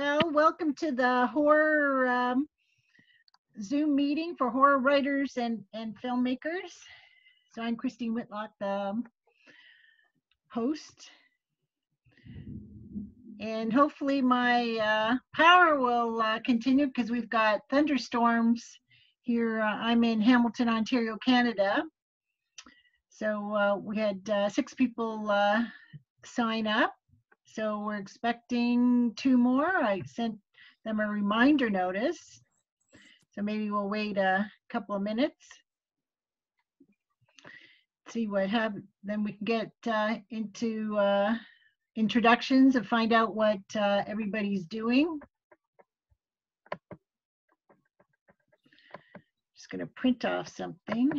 Well, welcome to the horror um, Zoom meeting for horror writers and, and filmmakers. So I'm Christine Whitlock, the um, host. And hopefully my uh, power will uh, continue because we've got thunderstorms here. Uh, I'm in Hamilton, Ontario, Canada. So uh, we had uh, six people uh, sign up. So we're expecting two more. I sent them a reminder notice. So maybe we'll wait a couple of minutes. See what happens. Then we can get uh, into uh, introductions and find out what uh, everybody's doing. Just gonna print off something.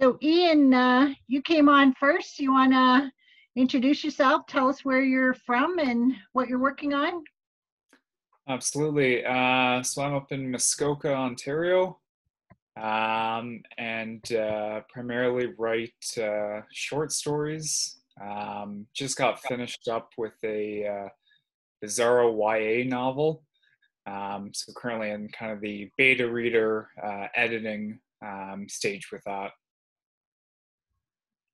So Ian, uh, you came on first. You want to introduce yourself? Tell us where you're from and what you're working on. Absolutely. Uh, so I'm up in Muskoka, Ontario, um, and uh, primarily write uh, short stories. Um, just got finished up with a uh, Bizarro YA novel. Um, so currently in kind of the beta reader uh, editing um, stage with that.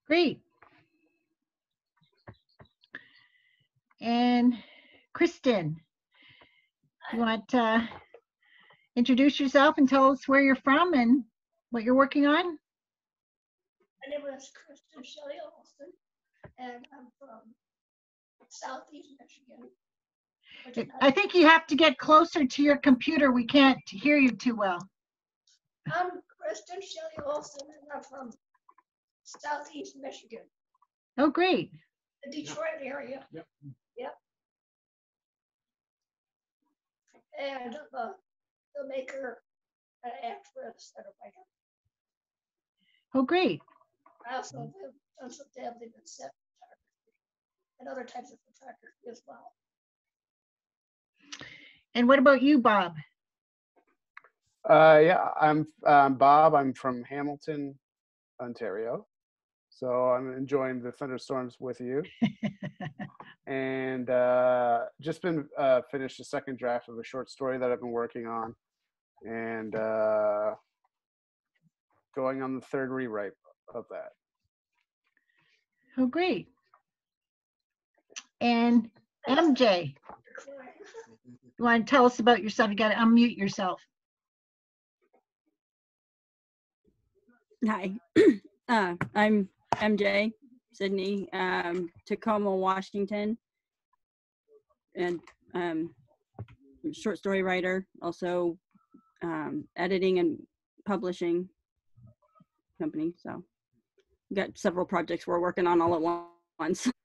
Great. And Kristen, you want to introduce yourself and tell us where you're from and what you're working on? My name is Kristen Shelley Olson, and I'm from Southeast Michigan. I think you have to get closer to your computer. We can't hear you too well. I'm Kristen Shelley Olson, and I'm from Southeast Michigan, Oh, great. the Detroit area. Yep. Yep. And I'm a filmmaker, an actress, and a writer. Oh, great. I also have done some dabbling in set photography and other types of photography as well. And what about you, Bob? Uh, yeah, I'm um, Bob. I'm from Hamilton, Ontario. So I'm enjoying the thunderstorms with you. and uh, just been uh, finished the second draft of a short story that I've been working on, and uh, going on the third rewrite of that. Oh, great. And MJ, you want to tell us about yourself? You got to unmute yourself. Hi, uh, I'm MJ Sydney, um, Tacoma, Washington, and um, short story writer, also um, editing and publishing company. So, we've got several projects we're working on all at once.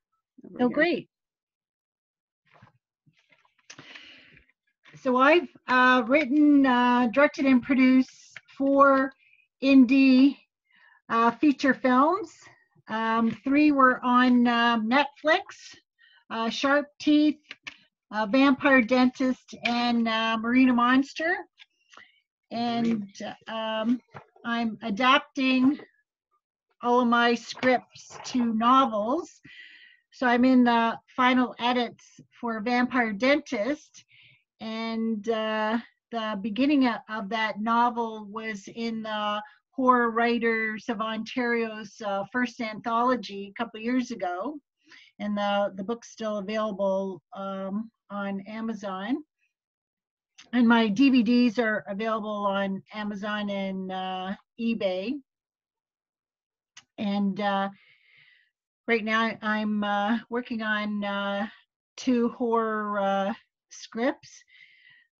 Oh, great. So I've uh, written, uh, directed, and produced four indie uh, feature films. Um, three were on um, Netflix uh, Sharp Teeth, uh, Vampire Dentist, and uh, Marina Monster. And um, I'm adapting all of my scripts to novels. So I'm in the final edits for Vampire Dentist. And uh, the beginning of, of that novel was in the Horror Writers of Ontario's uh, first anthology a couple years ago. And the, the book's still available um, on Amazon. And my DVDs are available on Amazon and uh, eBay. And uh, right now I'm uh, working on uh, two horror uh, scripts.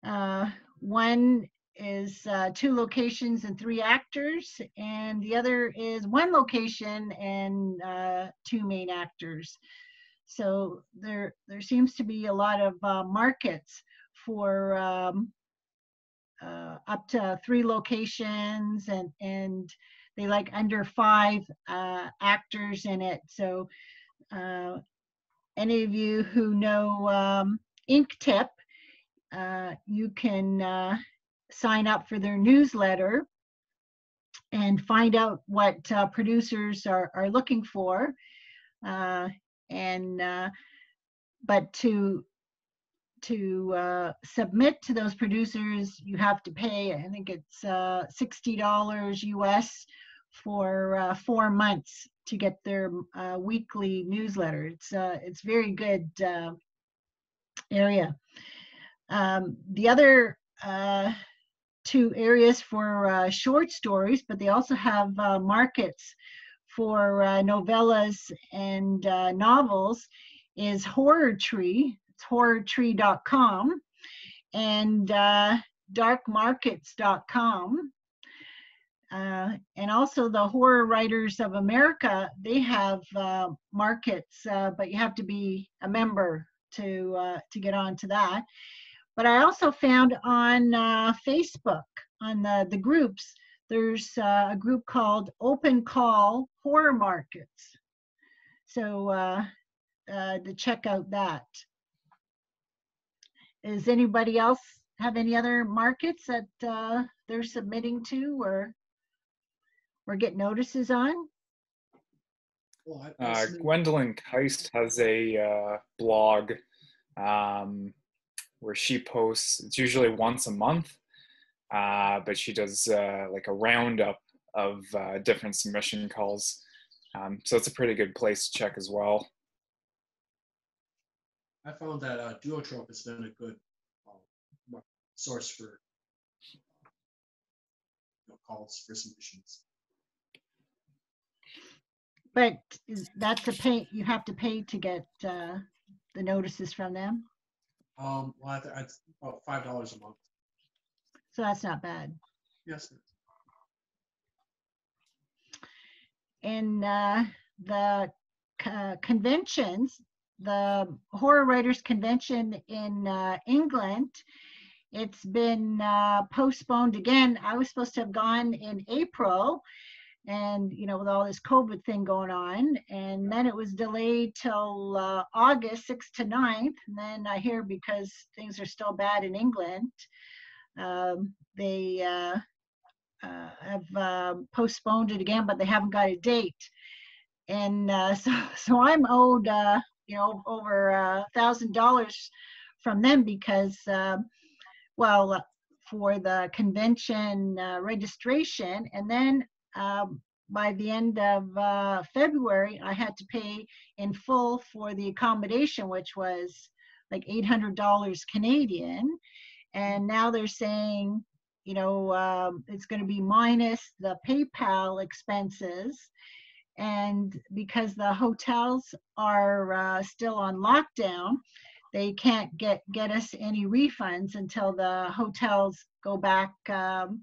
Uh, one is uh, two locations and three actors, and the other is one location and uh, two main actors. So there there seems to be a lot of uh, markets for um, uh, up to three locations, and and they like under five uh, actors in it. So uh, any of you who know um, Inktip, uh, you can sign up for their newsletter and find out what uh, producers are, are looking for. Uh, and uh, but to to uh, submit to those producers, you have to pay. I think it's uh, sixty dollars US for uh, four months to get their weekly newsletter. It's it's very good area. Um, the other two areas for uh, short stories, but they also have uh, markets for uh, novellas and uh, novels, is Horror Tree. It's horrortree.com and uh, darkmarkets.com. Uh, and also the Horror Writers of America, they have markets, but you have to be a member to to get onto that. But I also found on uh, Facebook, on the, the groups, there's uh, a group called Open Call Horror Markets. So uh, uh, to check out that. Does anybody else have any other markets that uh, they're submitting to or or get notices on? Well, I- I Uh, Gwendolyn Kiste has a uh, blog um, where she posts. It's usually once a month, uh, but she does uh, like a roundup of uh, different submission calls. Um, so it's a pretty good place to check as well. I found that uh, Duotrope has been a good uh, source for you know, calls for submissions. But is- that's a pay, you have to pay to get uh, the notices from them. Um, well, I th- about five dollars a month. So that's not bad. Yes. in uh, the co- conventions, the Horror Writers Convention in uh, England, it's been uh, postponed again. I was supposed to have gone in April, and you know, with all this COVID thing going on, and then it was delayed till uh, August 6th to 9th. And then I hear because things are still bad in England, um, they uh, uh, have um, postponed it again, but they haven't got a date. And uh, so, so I'm owed, uh, you know, over a thousand dollars from them because, um, well, uh, for the convention uh, registration, and then um, by the end of uh, February, I had to pay in full for the accommodation, which was like $800 Canadian. And now they're saying you know, um, it's going to be minus the PayPal expenses. And because the hotels are uh, still on lockdown, they can't get get us any refunds until the hotels go back um,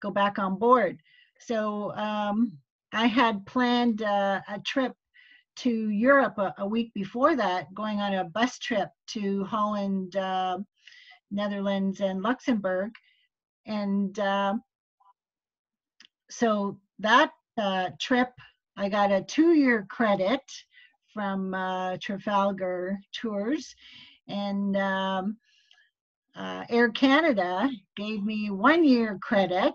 go back on board. So um, I had planned uh, a trip to Europe a, a, week before that, going on a bus trip to Holland. Uh, Netherlands and Luxembourg. And uh, so that uh, trip, I got a two year credit from uh, Trafalgar Tours. And um, uh, Air Canada gave me one year credit.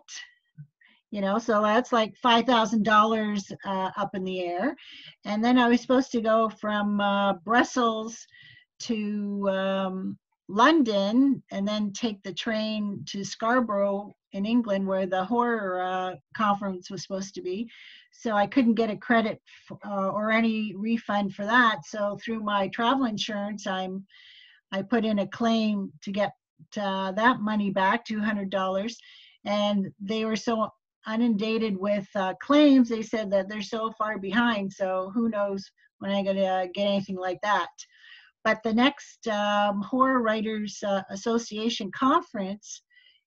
You know, so that's like $5,000 uh, up in the air. And then I was supposed to go from uh, Brussels to um, London and then take the train to Scarborough in England, where the horror uh, conference was supposed to be. So I couldn't get a credit uh, or any refund for that. So through my travel insurance, I'm I put in a claim to get uh, that money back, two hundred dollars, and they were so inundated with uh, claims. They said that they're so far behind. So who knows when I'm gonna get anything like that. but the next um, Horror Writers uh, Association conference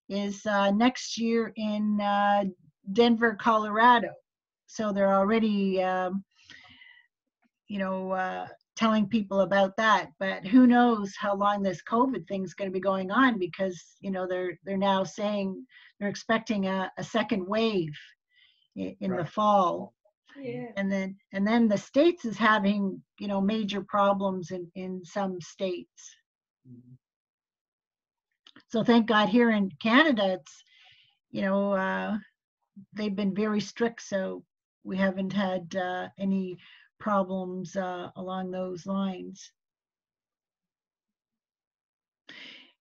is uh, next year in uh, Denver, Colorado. So they're already, um, you know, uh, telling people about that. But who knows how long this COVID thing's going to be going on because you know they're they're now saying they're expecting a, a second wave in, in the fall Yeah. and then and then the states is having you know major problems in in some states Mhm. so thank god here in canada it's you know uh they've been very strict so we haven't had uh any problems uh along those lines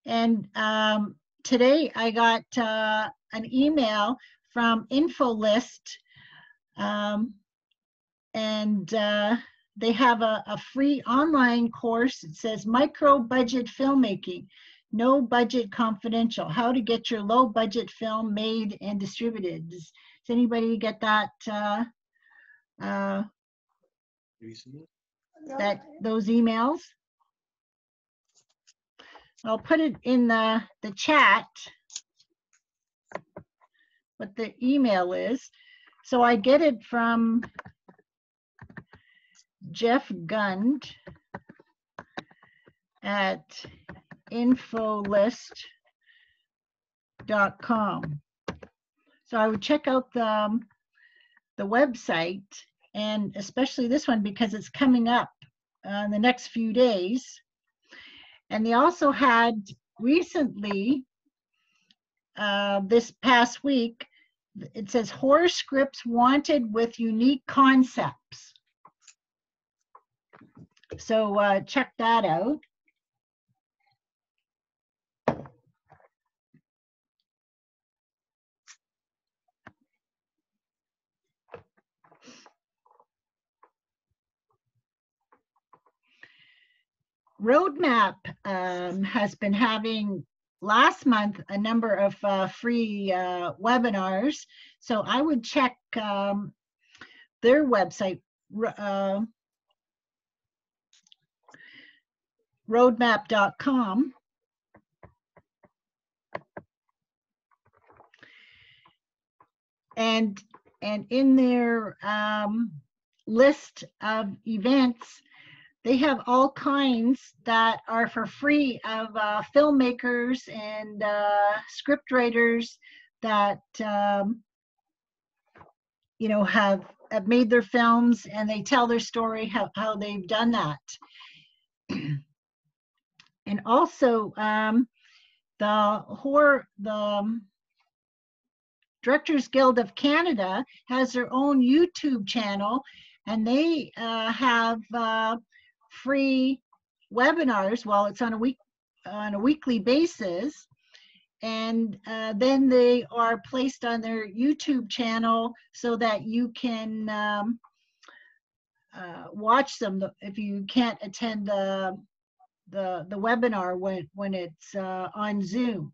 and um today i got uh an email from infolist um and uh, they have a, a free online course. It says micro budget filmmaking, no budget confidential, how to get your low budget film made and distributed. Does, does anybody get that, uh, that, those emails? I'll put it in the, the chat, what the email is. So I get it from Jeff Gund at infolist.com. So I would check out the, the website and especially this one because it's coming up uh, in the next few days. And they also had recently, uh, this past week, it says horror scripts wanted with unique concepts. So uh, check that out. Roadmap um, has been having last month a number of uh, free uh, webinars. So I would check um, their website, uh, roadmap.com. And and in their um, list of events, they have all kinds that are for free of uh, filmmakers and uh, script writers that um, you know have, have made their films and they tell their story how, how they've done that. And also um, the horror the um, directors guild of canada has their own youtube channel and they uh, have uh, free webinars. while it's on a week on a weekly basis, and uh, then they are placed on their YouTube channel so that you can um, uh, watch them if you can't attend the the the webinar when when it's uh, on Zoom.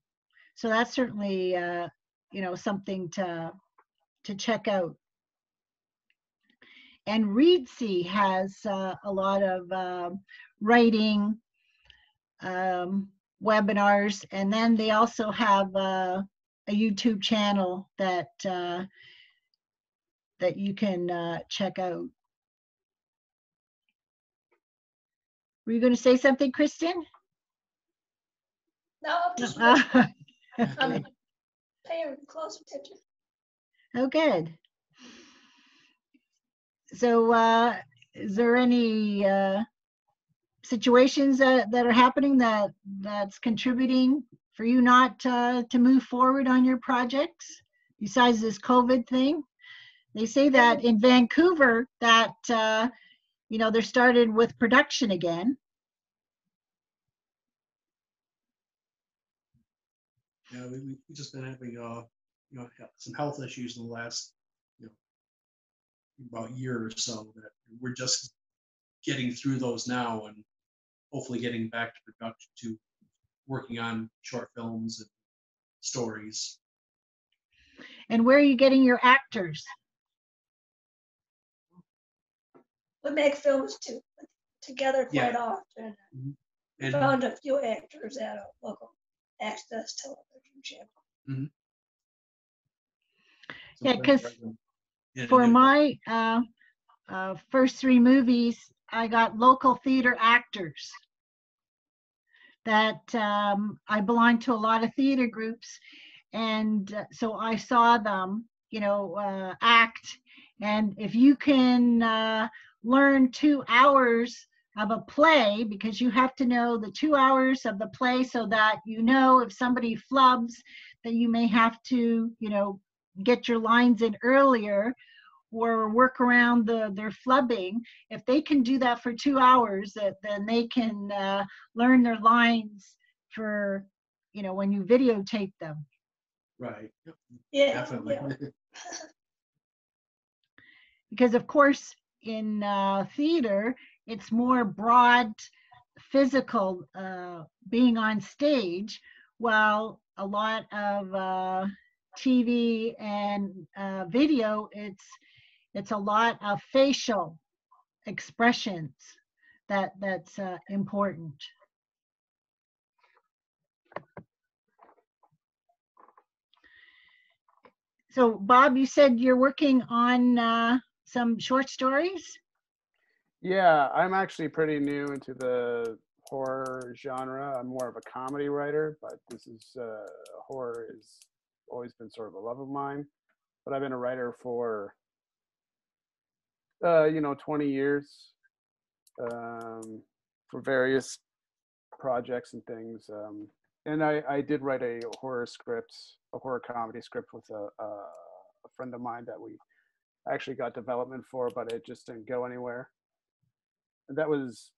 So that's certainly uh, you know something to to check out and Reedsy has uh, a lot of um writing um, webinars, and then they also have uh, a YouTube channel that uh, that you can uh, check out. Were you going to say something, Kristen? No, I'm just Ah, I'm paying close attention. Oh, good. So, uh, is there any, uh, situations that, that are happening that, that's contributing for you not, uh, to move forward on your projects besides this COVID thing? They say that in Vancouver that, uh, you know, they're started with production again. Yeah, we, we we just been having, uh, you know, some health issues in the last, about year or so that we're just getting through those now and hopefully getting back to production to working on short films and stories. And where are you getting your actors? We make films too. together Yeah. quite often. Mm-hmm. And Found a few actors at a local access television channel. Mm-hmm. Yeah, sometimes 'cause rather than- Yeah, For my uh, uh, first three movies, I got local theater actors that um, I belong to a lot of theater groups. And uh, so I saw them, you know, uh, act. And if you can uh, learn two hours of a play, because you have to know the two hours of the play so that you know if somebody flubs, that you may have to, you know, get your lines in earlier or work around the their flubbing if they can do that for two hours that then they can uh, learn their lines for you know when you videotape them Right, Yeah, definitely. yeah. because of course in uh, theater it's more broad physical uh, being on stage while a lot of uh, tv and uh, video it's it's a lot of facial expressions that that's uh, important so bob you said you're working on uh, some short stories Yeah, I'm actually pretty new into the horror genre. I'm more of a comedy writer, but this is uh, horror has always been sort of a love of mine. But I've been a writer for uh, you know 20 years um, for various projects and things. Um, and I, I did write a horror script, a horror comedy script with a, a, a friend of mine that we actually got development for, but it just didn't go anywhere And that was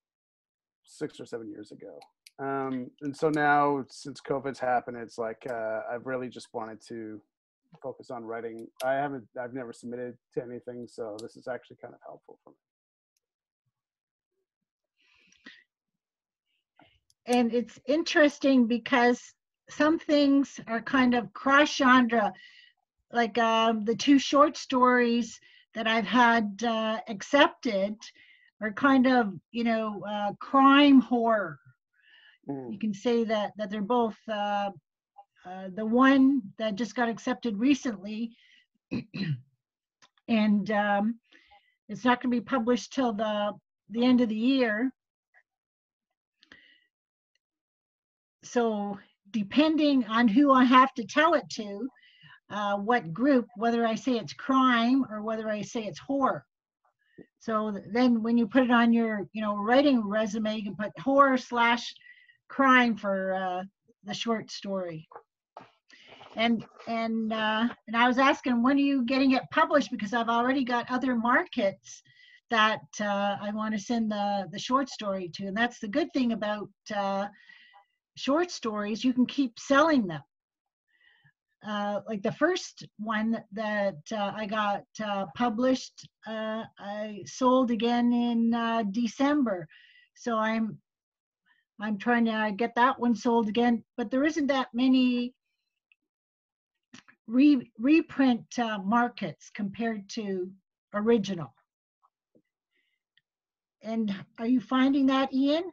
six or seven years ago. Um, and so now, since COVID's happened, it's like uh, I've really just wanted to focus on writing. I haven't, I've never submitted to anything, so this is actually kind of helpful for me. and it's interesting because some things are kind of cross genre like um, the two short stories that i've had uh, accepted are kind of you know uh, crime horror Mm. you can say that that they're both uh, uh, the one that just got accepted recently and um, it's not going to be published till the the end of the year so depending on who I have to tell it to, uh, what group, whether I say it's crime or whether I say it's horror. So then when you put it on your, you know, writing resume, you can put horror slash crime for uh, the short story. And and uh, and I was asking when are you getting it published because I've already got other markets that uh, I want to send the the short story to, and that's the good thing about uh, short stories, you can keep selling them. Uh, like the first one that uh, I got uh, published, uh, I sold again in uh, December. So I'm I'm trying to get that one sold again, but there isn't that many re- reprint uh, markets compared to original. And are you finding that, Ian?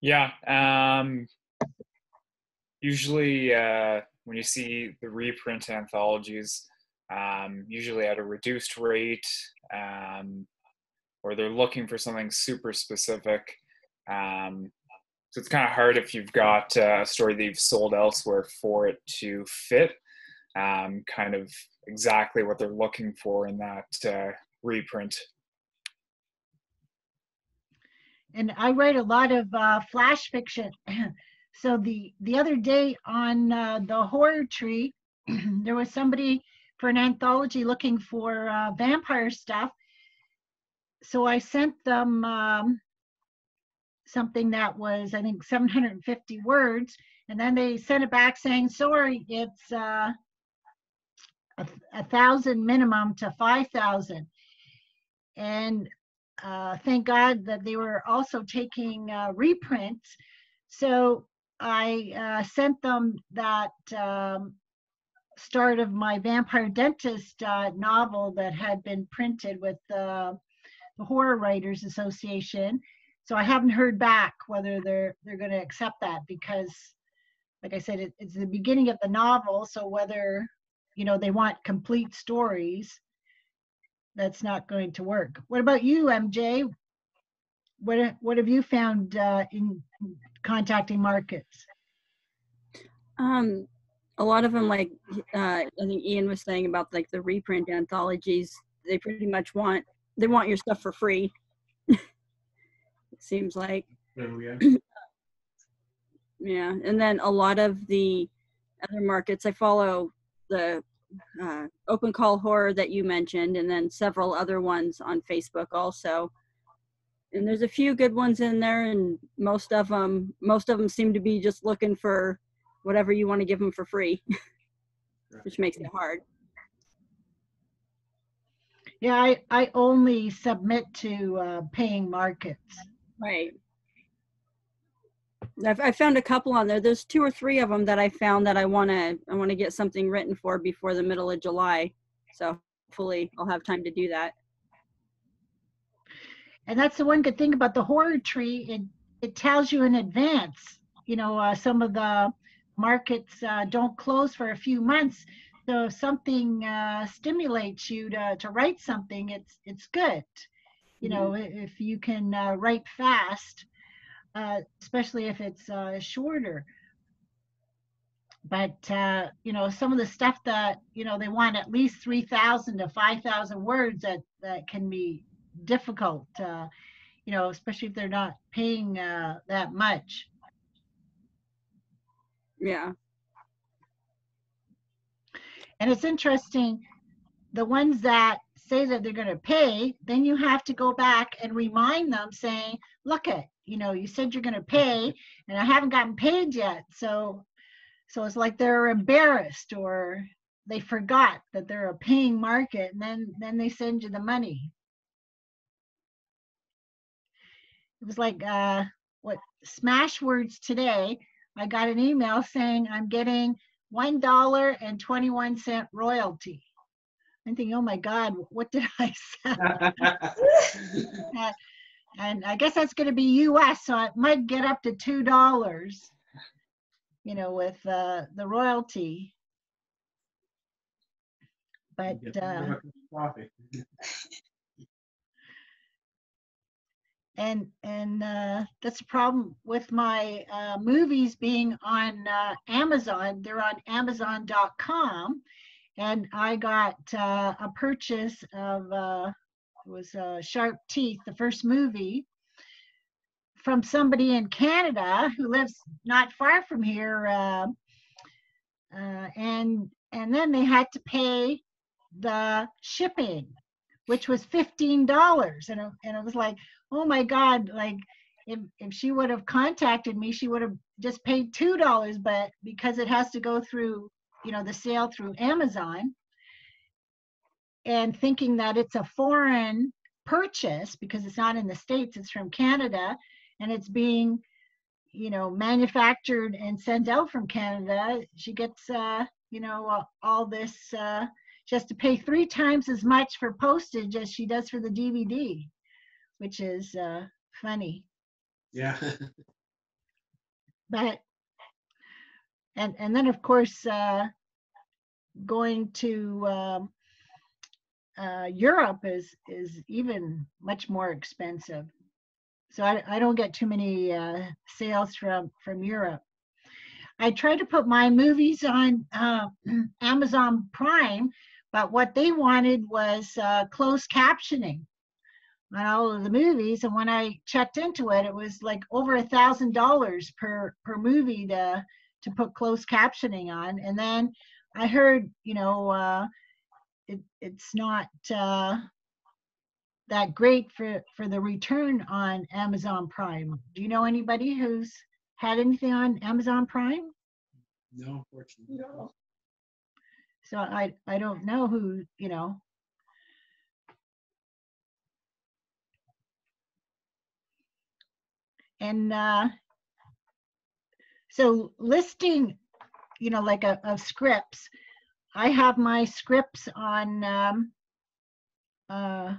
Yeah. Um, usually, uh, when you see the reprint anthologies, um, usually at a reduced rate, um, or they're looking for something super specific. Um, so it's kind of hard if you've got uh, a story that you've sold elsewhere for it to fit um, kind of exactly what they're looking for in that uh, reprint. and I write a lot of uh, flash fiction. so the the other day on uh, the horror tree, there was somebody for an anthology looking for uh, vampire stuff. So I sent them um, something that was I think 750 words, and then they sent it back saying, "Sorry, it's uh, a, a thousand minimum to five thousand. And uh, thank God that they were also taking uh, reprints. So I uh, sent them that um, start of my vampire dentist uh, novel that had been printed with uh, the Horror Writers Association. So I haven't heard back whether they're they're going to accept that because, like I said, it, it's the beginning of the novel. So whether you know they want complete stories, that's not going to work. What about you, MJ? What what have you found uh, in contacting markets? Um, a lot of them, like uh, I think Ian was saying about like the reprint anthologies, they pretty much want they want your stuff for free. It seems like, yeah. yeah. And then a lot of the other markets, I follow the uh, Open Call Horror that you mentioned, and then several other ones on Facebook also. And there's a few good ones in there, and most of them, most of them seem to be just looking for whatever you want to give them for free, which makes it hard. Yeah, I, I only submit to uh, paying markets. Right. I found a couple on there. There's two or three of them that I found that I want to I want to get something written for before the middle of July. So hopefully I'll have time to do that. And that's the one good thing about the horror tree. It it tells you in advance. You know, uh, some of the markets uh, don't close for a few months. So if something uh, stimulates you to, to write something, it's it's good. You know, if you can uh, write fast, uh, especially if it's uh, shorter. But uh, you know, some of the stuff that you know they want at least three thousand to five thousand words that that can be difficult. Uh, you know, especially if they're not paying uh, that much. Yeah. And it's interesting, the ones that say that they're going to pay, then you have to go back and remind them saying, look it, you know, you said you're going to pay and I haven't gotten paid yet. So, so it's like they're embarrassed or they forgot that they're a paying market and then, then they send you the money. It was like, uh, what Smashwords today. I got an email saying I'm getting one dollar and twenty one cent royalty. I'm thinking, oh my God, what did I say? and I guess that's going to be U.S., so it might get up to two dollars. You know, with uh, the royalty. But uh, another cup of coffee. and and uh, that's the problem with my uh, movies being on uh, Amazon. They're on Amazon.com, and I got uh, a purchase of uh, was uh, Sharp Teeth, the first movie, from somebody in Canada who lives not far from here, uh, uh, and and then they had to pay the shipping, which was fifteen dollars, and it, and it was like oh my god like if, if she would have contacted me she would have just paid two dollars but because it has to go through you know the sale through amazon and thinking that it's a foreign purchase because it's not in the states it's from canada and it's being you know manufactured and sent out from canada she gets uh you know all this uh she has to pay three times as much for postage as she does for the dvd which is uh, funny. Yeah. But and and then of course uh, going to um, uh, Europe is is even much more expensive. So I, I don't get too many uh, sales from from Europe. I tried to put my movies on uh, Amazon Prime, but what they wanted was uh, closed captioning on all of the movies and when i checked into it it was like over a thousand dollars per per movie to to put closed captioning on and then i heard you know uh it, it's not uh that great for for the return on amazon prime do you know anybody who's had anything on amazon prime No, fortunately. No. so i i don't know who you know and uh, so listing you know like a, of scripts i have my scripts on um, uh,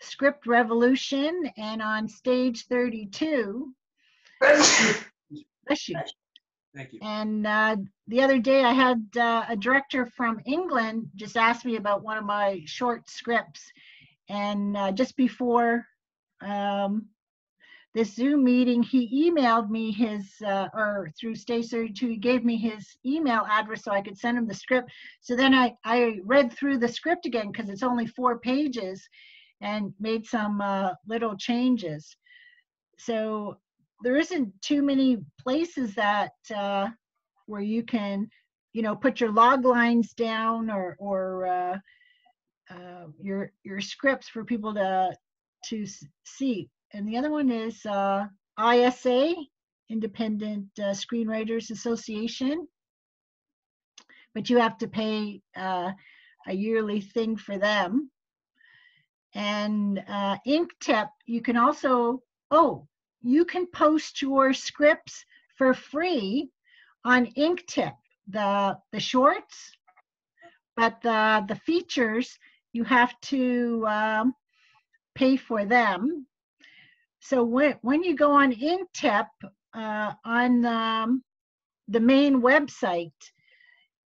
Script Revolution and on stage 32. Bless you. bless you. Thank you. And uh, the other day, I had uh, a director from England just ask me about one of my short scripts. And uh, just before um, this Zoom meeting, he emailed me his, uh, or through Stage 32, he gave me his email address so I could send him the script. So then I, I read through the script again because it's only four pages and made some uh, little changes. So there isn't too many places that uh, where you can, you know, put your log lines down or or uh, uh, your your scripts for people to to see. And the other one is uh, ISA, Independent uh, Screenwriters Association, but you have to pay uh, a yearly thing for them. And uh, Inktip, you can also oh you can post your scripts for free on Inktip, the the shorts, but the the features you have to um, pay for them. So when when you go on Inktip uh, on um, the main website,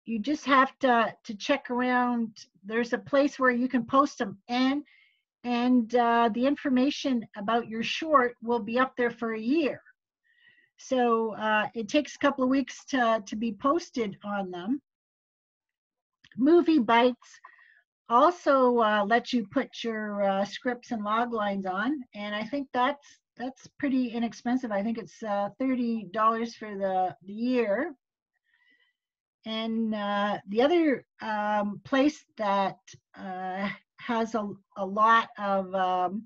you just have to to check around. There's a place where you can post them and and uh, the information about your short will be up there for a year. So uh, it takes a couple of weeks to, to be posted on them. MovieBytes also uh, you put your uh, scripts and log lines on, and I think that's that's pretty inexpensive. I think it's uh, thirty dollars for the, the year. And uh, the other um, place that uh, has a, a lot of um,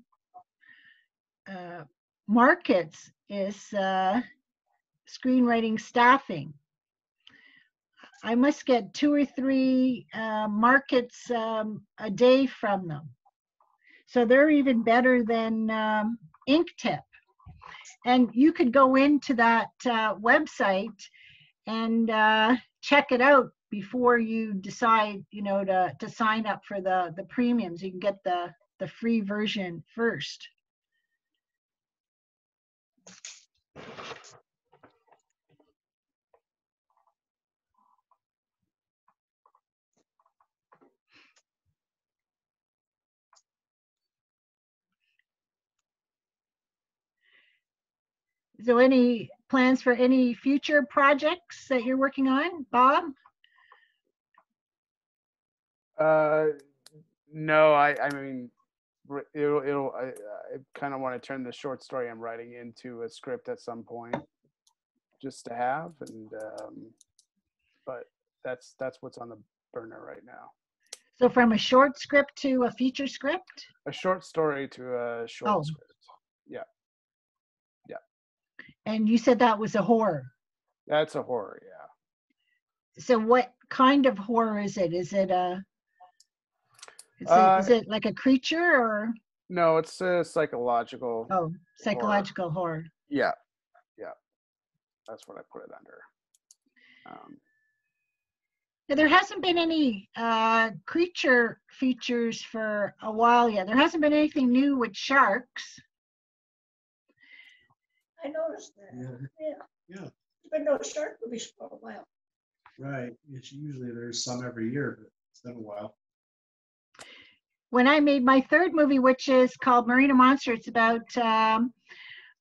uh, markets is screenwriting staffing. I must get two or three uh, markets um, a day from them. So they're even better than um, Inktip. And you could go into that uh, website and uh, check it out before you decide, you know, to, to sign up for the, the premiums. You can get the, the free version first. So any plans for any future projects that you're working on, Bob? Uh, no, I, I mean, it'll, it'll, I, I kind of want to turn the short story I'm writing into a script at some point, just to have, and, um, but that's, that's what's on the burner right now. So from a short script to a feature script? A short story to a short Oh. script. And you said that was a horror. That's a horror, yeah. So what kind of horror is it? Is it a, is it, is Uh, it like a creature or, No, it's a psychological. oh, psychological horror? Yeah, yeah. That's what I put it under. Um, There hasn't been any uh, creature features for a while yet. There hasn't been anything new with sharks. I noticed that. Yeah, Yeah. Yeah. There's been no shark movies for a while. right. It's usually there's some every year, but it's been a while. when I made my third movie, which is called Marina Monster, it's about um,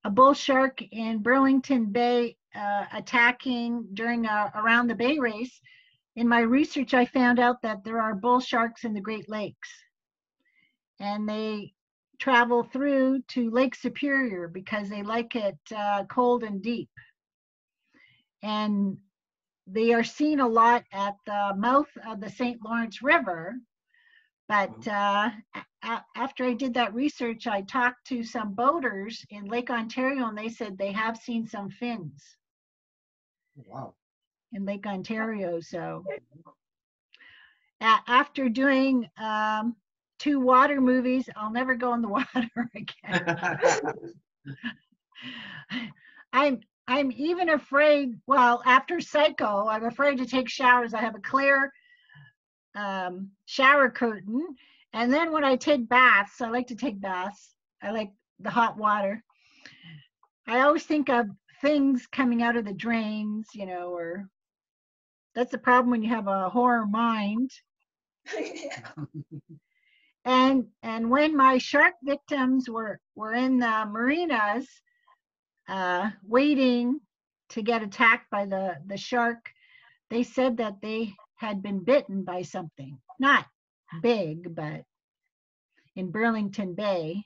a bull shark in Burlington Bay uh, attacking during a around the bay race. In my research, I found out that there are bull sharks in the Great Lakes, and they travel through to Lake Superior because they like it uh, cold and deep. And they are seen a lot at the mouth of the St. Lawrence River. But uh, a- after I did that research, I talked to some boaters in Lake Ontario, and they said they have seen some fins Wow. in Lake Ontario. So a- after doing um, two water movies, I'll never go in the water again. I'm I'm even afraid. Well, after Psycho, I'm afraid to take showers. I have a clear um, shower curtain, And then when I take baths, I like to take baths. I like the hot water. I always think of things coming out of the drains, you know, or that's the problem when you have a horror mind. Yeah. And and when my shark victims were were in the marinas, uh, waiting to get attacked by the the shark, they said that they had been bitten by something, not big, but in Burlington Bay.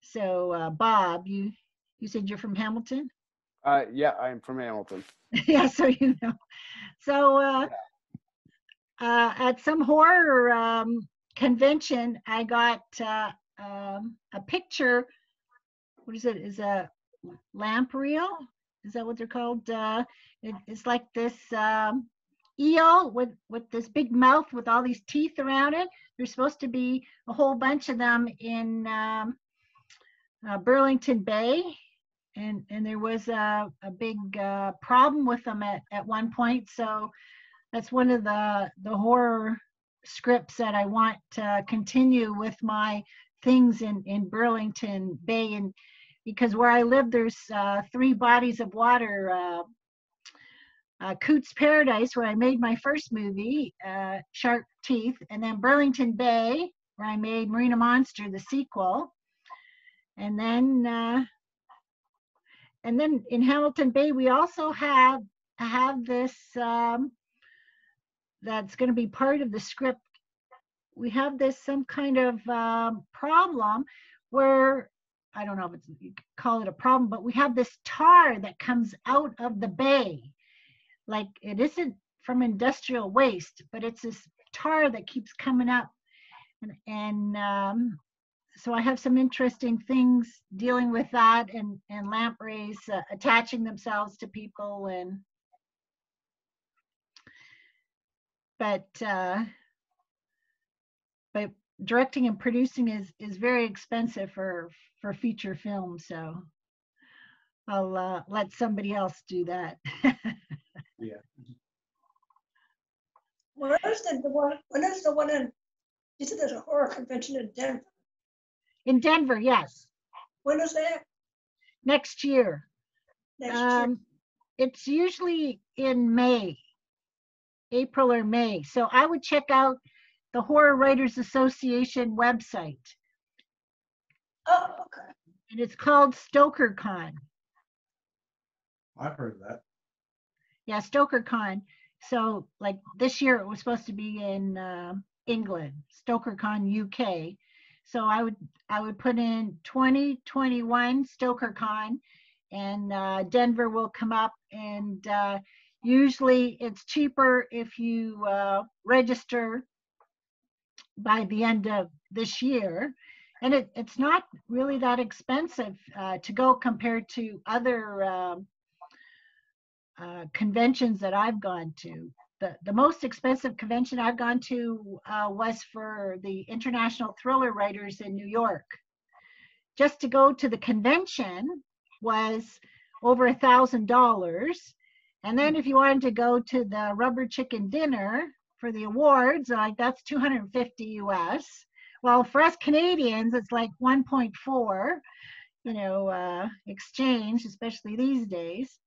So uh, Bob, you you said you're from Hamilton. Uh, yeah, I'm from Hamilton. yeah, so you know. So uh, uh, at some horror um, convention, I got uh, um, a picture. What is it? Is a lamprey? Is that what they're called? Uh, it, it's like this um, eel with with this big mouth with all these teeth around it. There's supposed to be a whole bunch of them in um, uh, Burlington Bay, and and there was a, a big uh, problem with them at, at one point so that's one of the the horror scripts that i want to continue with my things in in burlington bay and because where i live there's uh, three bodies of water uh, uh, Cootes Paradise, where I made my first movie, uh, Sharp Teeth, and then Burlington Bay, where I made Marina Monster, the sequel. And then uh, and then in Hamilton Bay, we also have have this um, that's going to be part of the script. We have this some kind of um, problem where I don't know if it's you call it a problem, but we have this tar that comes out of the bay, like it isn't from industrial waste, but it's this tar that keeps coming up, and and um, so I have some interesting things dealing with that and, and lampreys uh, attaching themselves to people and but uh, but directing and producing is is very expensive for for feature film so I'll uh, let somebody else do that. Yeah. When is the, the one, when is the one in, you said there's a horror convention in Denver. In Denver, yes, When is that? next year. Next year? Um, it's usually in May, April or May. So I would check out the Horror Writers Association website, Oh, okay. and it's called StokerCon. I've heard of that. Yeah, StokerCon. So like this year, it was supposed to be in uh, England, StokerCon UK. So I would I would put in 2021 StokerCon, and uh, Denver will come up. And uh, usually it's cheaper if you uh, register by the end of this year. And it, it's not really that expensive uh, to go compared to other um, uh, conventions that I've gone to. The, the most expensive convention I've gone to uh, was for the International Thriller Writers in New York. Just to go to the convention was over a thousand dollars. And then if you wanted to go to the rubber chicken dinner for the awards, like that's 250 US. Well, for us Canadians, it's like 1.4, you know, uh, exchange, especially these days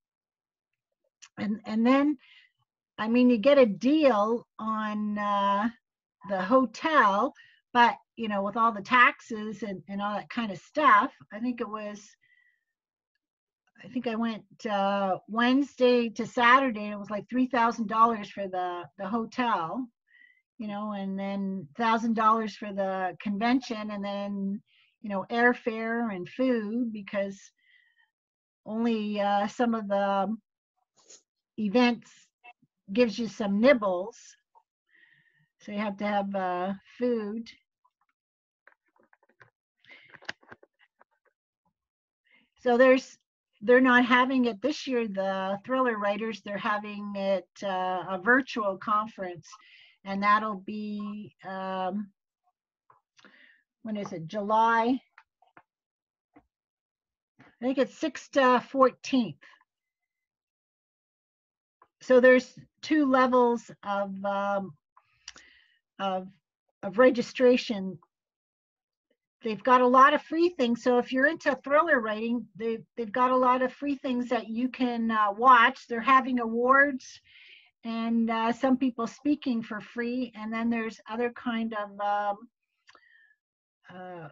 and and then i mean you get a deal on uh, the hotel but you know with all the taxes and, and all that kind of stuff i think it was i think i went uh, wednesday to saturday it was like $3000 for the the hotel you know and then $1000 for the convention and then you know airfare and food because only uh, some of the events gives you some nibbles. So you have to have uh, food. So there's, they're not having it this year, the thriller writers, they're having it uh, a virtual conference. And that'll be, um, when is it, July? I think it's 6th to 14th so there's two levels of um, of of registration. They've got a lot of free things. So if you're into thriller writing, they've, they've got a lot of free things that you can uh, watch. They're having awards and uh, some people speaking for free, and then there's other kind of um, uh,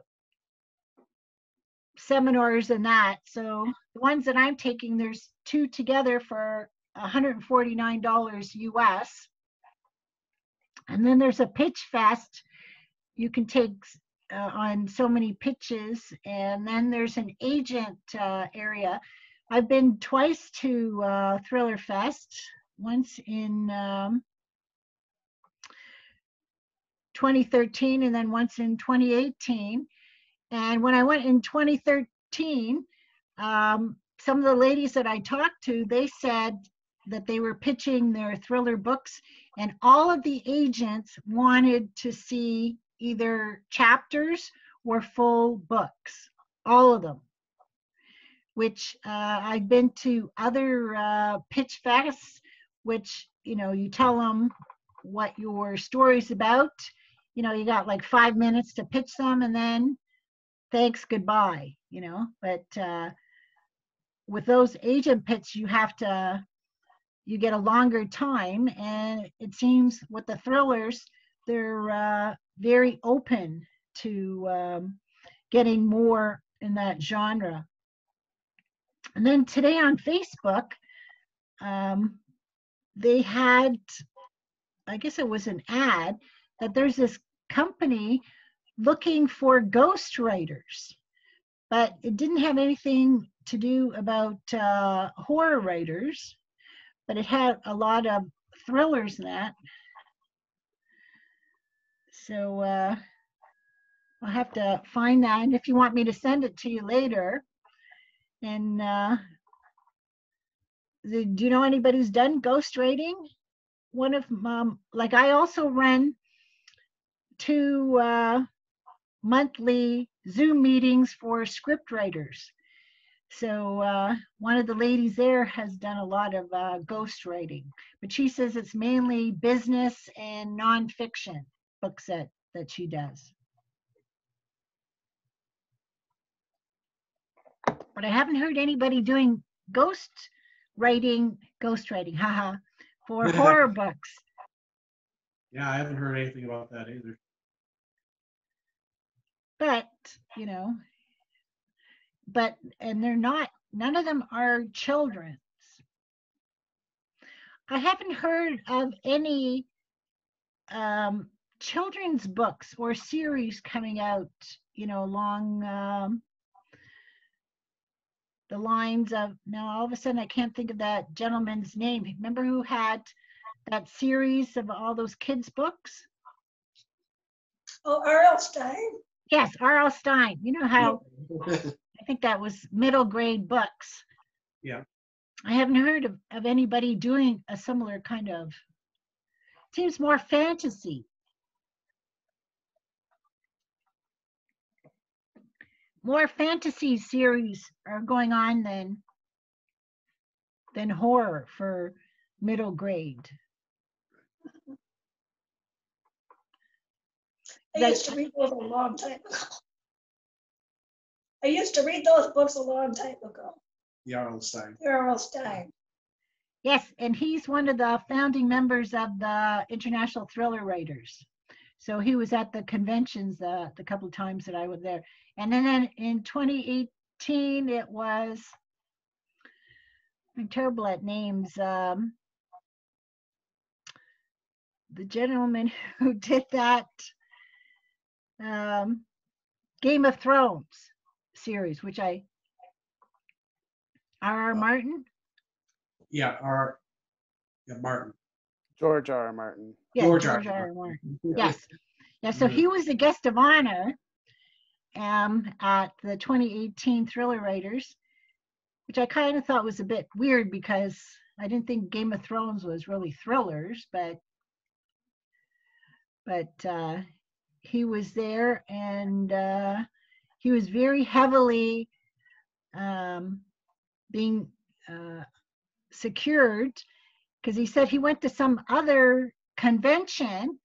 seminars and that. So the ones that I'm taking, there's two together for $149 US. And then there's a pitch fest. You can take uh, on so many pitches. And then there's an agent uh, area. I've been twice to uh, Thriller Fest, once in um, 2013 and then once in 2018. And when I went in 2013, um, some of the ladies that I talked to, they said that they were pitching their thriller books, and all of the agents wanted to see either chapters or full books, all of them. Which uh, I've been to other uh, pitch fests, which you know you tell them what your story's about. You know, you got like five minutes to pitch them, and then thanks, goodbye. You know, but uh, with those agent pits, you have to you get a longer time and it seems with the thrillers they're uh, very open to um, getting more in that genre and then today on facebook um, they had i guess it was an ad that there's this company looking for ghost writers but it didn't have anything to do about uh, horror writers but it had a lot of thrillers in that. So uh, I'll have to find that. And if you want me to send it to you later, and uh, the, do you know anybody who's done ghost writing? One of um, like I also run two uh, monthly Zoom meetings for script writers. So uh, one of the ladies there has done a lot of uh, ghost writing, but she says it's mainly business and nonfiction books set that she does. But I haven't heard anybody doing ghost writing, ghost writing, haha, for horror books. Yeah, I haven't heard anything about that either. But, you know, but and they're not none of them are children's i haven't heard of any um, children's books or series coming out you know along um, the lines of now all of a sudden i can't think of that gentleman's name remember who had that series of all those kids books Oh, R.L. Stine. yes r.l stine you know how I think that was middle grade books. Yeah. I haven't heard of, of anybody doing a similar kind of, seems more fantasy. More fantasy series are going on than than horror for middle grade. I That- used to read those a long time ago. I used to read those books a long time ago. Jarl Stine. R.L. Stine. Yes, and he's one of the founding members of the International Thriller Writers. So he was at the conventions uh, the couple of times that I was there. And then in, in 2018, it was, I'm terrible at names. Um, the gentleman who did that um, Game of Thrones series, which I, R.R. Martin? Yeah, our yeah, Martin. George R. R. Martin. Yeah, George George R. R. R. R. Martin. Yes. Yeah, so he was the guest of honor um, at the 2018 Thriller Writers, which I kind of thought was a bit weird because I didn't think Game of Thrones was really thrillers, but but uh, he was there and uh, he was very heavily um, being uh, secured because he said he went to some other convention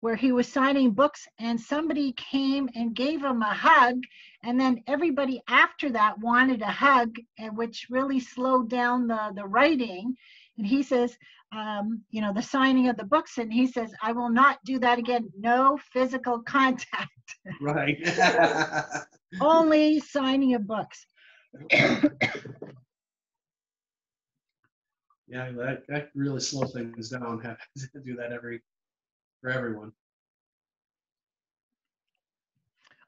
where he was signing books and somebody came and gave him a hug and then everybody after that wanted a hug and which really slowed down the the writing. And he says um, you know the signing of the books and he says i will not do that again. No physical contact. Right. only signing of books. Yeah, that, that really slows things down, having to do that every, for everyone.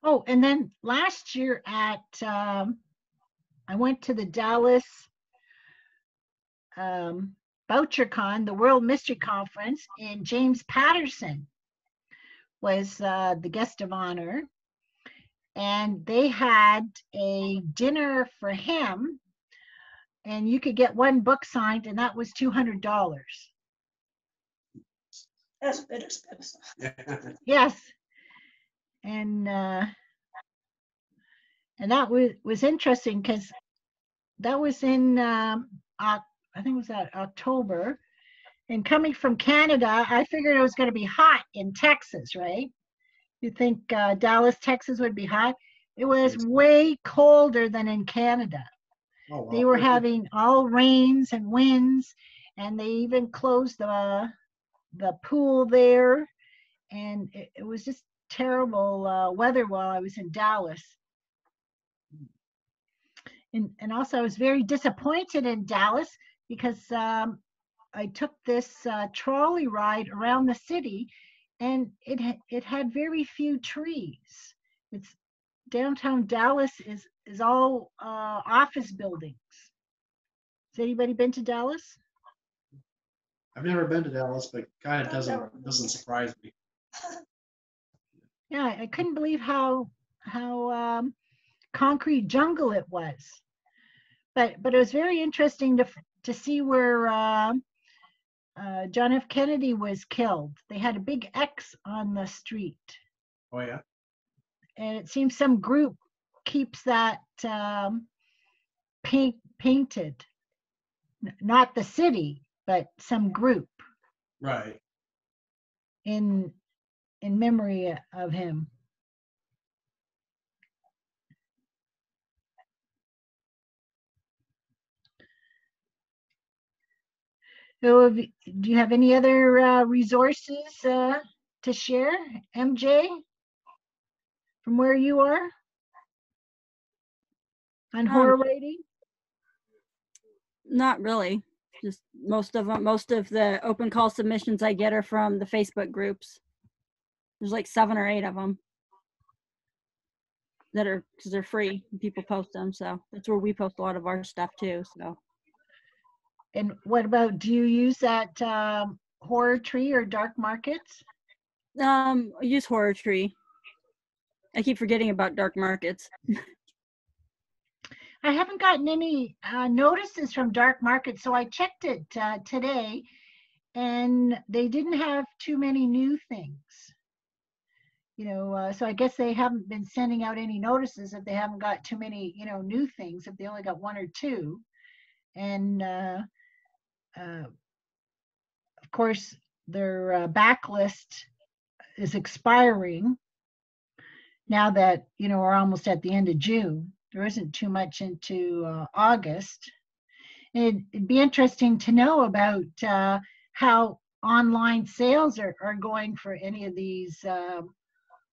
Oh, and then last year at, um, I went to the Dallas um, Bouchercon, the World Mystery Conference, and James Patterson was uh, the guest of honor. And they had a dinner for him, and you could get one book signed, and that was $200. That's a bit expensive. Yes. And uh and that was was interesting because that was in um Oc- I think it was that October. And coming from Canada, I figured it was going to be hot in Texas, right? You think uh, Dallas, Texas would be hot? It was way colder than in Canada. Oh, wow. They were having all rains and winds, and they even closed the the pool there, and it, it was just terrible uh, weather while I was in Dallas. And and also I was very disappointed in Dallas because um, I took this uh, trolley ride around the city, and it it had very few trees. It's downtown Dallas is is all uh, office buildings. Has anybody been to Dallas? I've never been to Dallas, but kind of doesn't, doesn't surprise me. Yeah, I couldn't believe how how um, concrete jungle it was. But but it was very interesting to to see where uh, uh, John F. Kennedy was killed. They had a big X on the street, Oh, yeah? and it seems some group keeps that um, paint painted. N- Not the city, but some group Right. in in memory of him. So, have do you have any other uh, resources uh, to share, MJ, from where you are on horror writing? Not really. Just most of them, most of the open call submissions I get are from the Facebook groups. There's like seven or eight of them that are because they're free. and People post them, so that's where we post a lot of our stuff too. So And what about, do you use that um, horror tree or dark markets? um, I use Horror Tree. I keep forgetting about dark markets. I haven't gotten any uh, notices from Dark Market, so I checked it uh, today, and they didn't have too many new things. You know, uh, so I guess they haven't been sending out any notices if they haven't got too many, you know, new things. If they only got one or two, and uh, uh, of course their uh, backlist is expiring now that you know we're almost at the end of June there isn't too much into uh, August. It'd, it'd be interesting to know about uh, how online sales are, are going for any of these um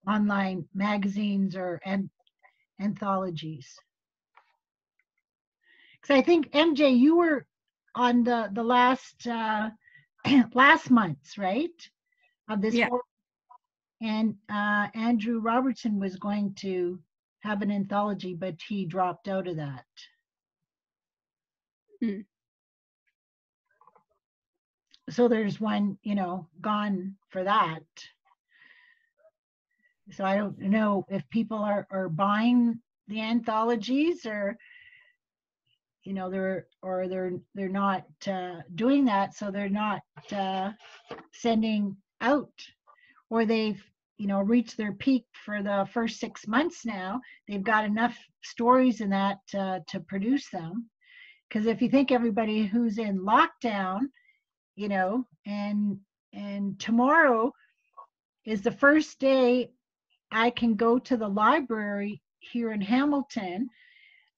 online magazines or an, anthologies. Because I think MJ, you were on the the last uh, last month's right of this, Yeah. and uh, Andrew Robertson was going to have an anthology, but he dropped out of that. Hmm. So there's one, you know, gone for that. So I don't know if people are, are buying the anthologies or, you know, they're, or they're, they're not uh, doing that, so they're not uh, sending out. Or they've, you know, reached their peak for the first six months now. They've got enough stories in that uh, to produce them. Because if you think everybody who's in lockdown, you know, and and tomorrow is the first day I can go to the library here in Hamilton.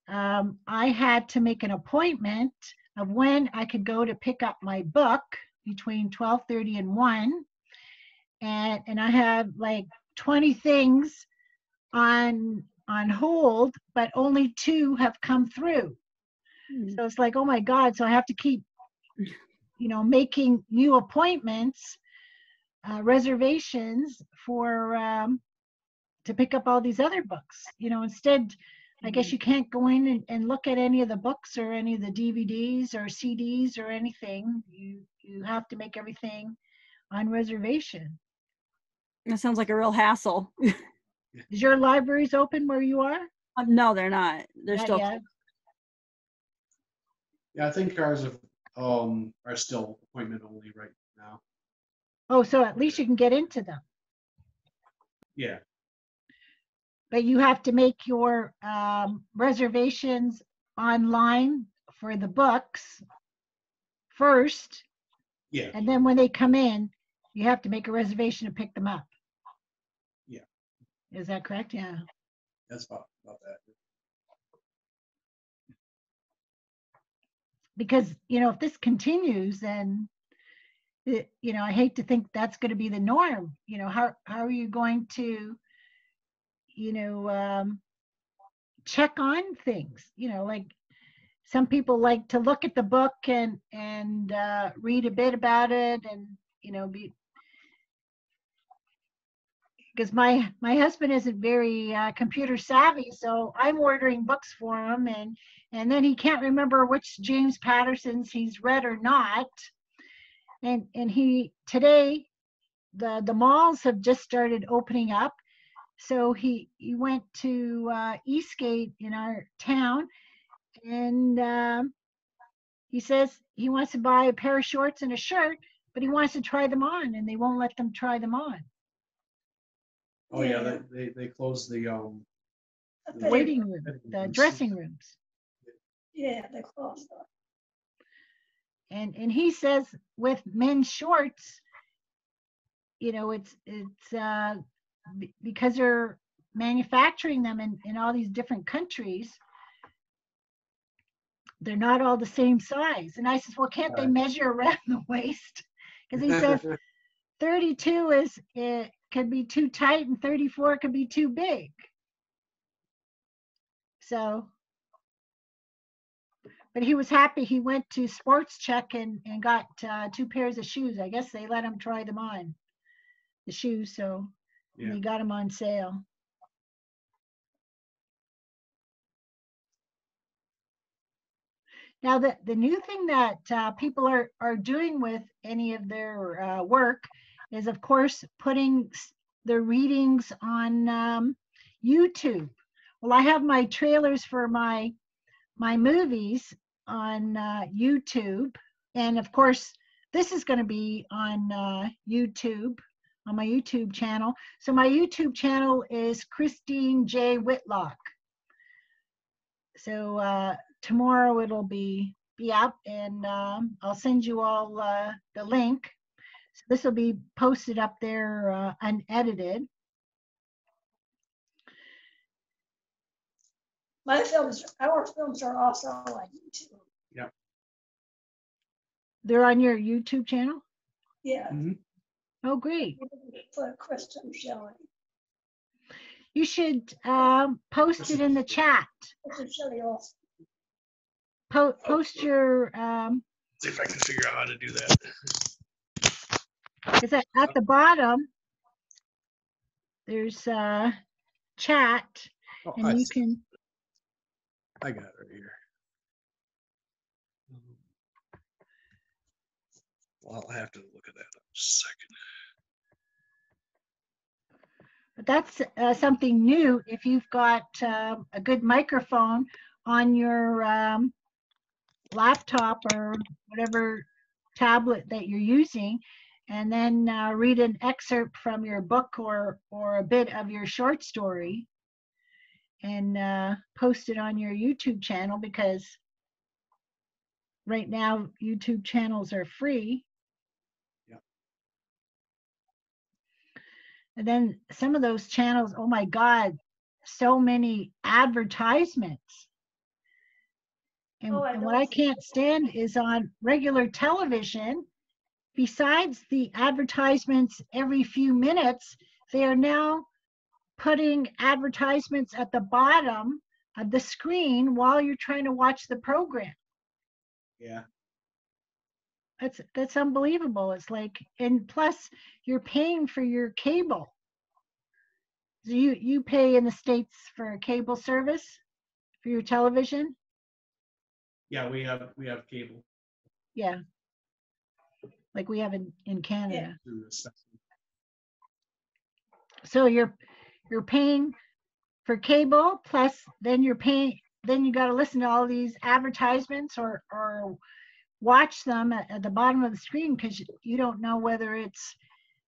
Um, I had to make an appointment of when I could go to pick up my book between 12:30 and 1. And and I have like 20 things on on hold, but only two have come through. Hmm. So it's like, oh my God, so I have to keep, you know, making new appointments, uh, reservations for, um, to pick up all these other books. You know, instead, I guess you can't go in and, and look at any of the books or any of the DVDs or CDs or anything. You, you have to make everything on reservation. That sounds like a real hassle. Is your libraries open where you are? Um, no, they're not. They're Not still yet. Yeah, I think ours have, um, are still appointment only right now. Oh, so at least you can get into them. Yeah, But you have to make your um, reservations online for the books first, yeah, and then when they come in, you have to make a reservation to pick them up. Is that correct? Yeah. that's about, about that. Because, you know, if this continues, then, it, you know, I hate to think that's going to be the norm. You know, how, how are you going to, you know, um, check on things? You know, like some people like to look at the book and, and uh, read a bit about it and, you know, be, because my my husband isn't very uh, computer savvy, so I'm ordering books for him, and and then he can't remember which James Patterson's he's read or not, and and he today the the malls have just started opening up, so he he went to uh, Eastgate in our town, and um, he says he wants to buy a pair of shorts and a shirt, but he wants to try them on, and they won't let them try them on. Oh, yeah, they, they, they closed the, um, I The think- Waiting room, the dressing rooms. Yeah, they closed up. And and he says with men's shorts, you know, it's it's uh be- because they're manufacturing them in, in all these different countries, they're not all the same size. And I says, well, can't they measure around the waist? Because he says 32 is could be too tight and 34 could be too big. So, but he was happy. He went to Sports Chek and, and got uh, two pairs of shoes. I guess they let him try them on, the shoes. So Yeah. he got them on sale. Now, the, the new thing that uh, people are, are doing with any of their uh, work is, of course, putting the readings on um, YouTube. Well, I have my trailers for my my movies on uh, YouTube, and of course, this is going to be on uh, YouTube on my YouTube channel. So my YouTube channel is Christine J Whitlock. So uh, tomorrow it'll be be out, and um, I'll send you all uh, the link. So this will be posted up there uh, unedited. My films, our films are also on YouTube. Yeah. They're on your YouTube channel. Yeah, Mhm. Oh, great! for Kristen Shelley. You should um, post it in the chat. Kristen Shelley also. Po- post your um, See if I can figure out how to do that. Is that at the bottom? There's uh chat Oh, and I you see. can, I got it right here. Well, I'll have to look at that in a second. but that's uh, something new. If you've got um, a good microphone on your um, laptop or whatever tablet that you're using, and then uh, read an excerpt from your book or or a bit of your short story, and uh, post it on your YouTube channel because right now YouTube channels are free. Yeah. And then some of those channels, oh my God, so many advertisements. And, Oh, I and what I can't stand is on regular television, besides the advertisements every few minutes, they are now putting advertisements at the bottom of the screen while you're trying to watch the program. Yeah. That's that's unbelievable. It's like, and plus you're paying for your cable. So you you pay in the states for a cable service for your television. Yeah, we have, we have cable Yeah. Like we have in in Canada. through. So you're you're paying for cable plus then you're paying then you got to listen to all these advertisements or or watch them at, at the bottom of the screen because you don't know whether it's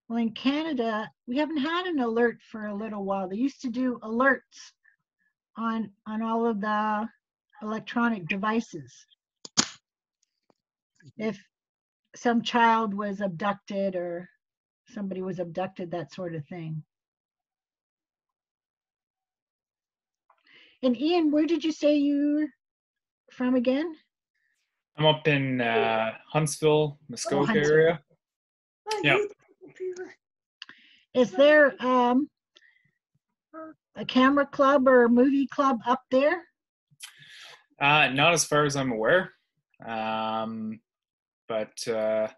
well in Canada we haven't had an alert for a little while they used to do alerts on on all of the electronic devices if some child was abducted or somebody was abducted that sort of thing And Ian, where did you say you were from again? I'm up in uh, Huntsville, Muskoka Huntsville. area. Oh, Yeah. Is there um, a camera club or a movie club up there? Uh, not as far as I'm aware. Um, but uh,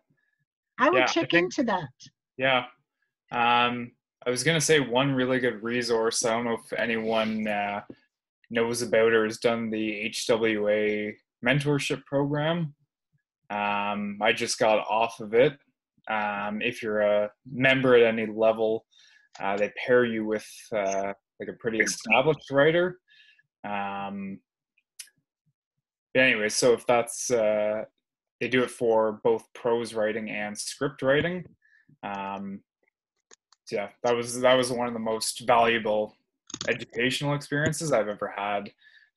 I would Yeah, I check think- into that. yeah, um, I was gonna say one really good resource. I don't know if anyone uh, knows about or has done the HWA mentorship program. Um, I just got off of it. Um, if you're a member at any level, uh, they pair you with uh, like a pretty established writer. Um, but anyway, so if that's uh, they do it for both prose writing and script writing. Um, yeah, that was that was one of the most valuable educational experiences I've ever had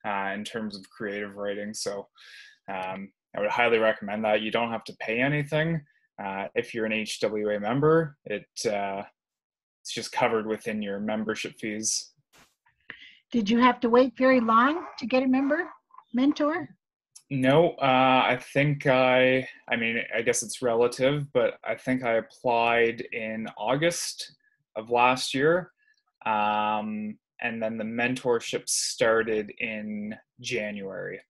uh, in terms of creative writing. So um, I would highly recommend that. You don't have to pay anything uh, if you're an HWA member. It uh, it's just covered within your membership fees. Did you have to wait very long to get a member mentor? No, uh, I think I, I mean, I guess it's relative, but I think I applied in August of last year. Um, and then the mentorship started in January.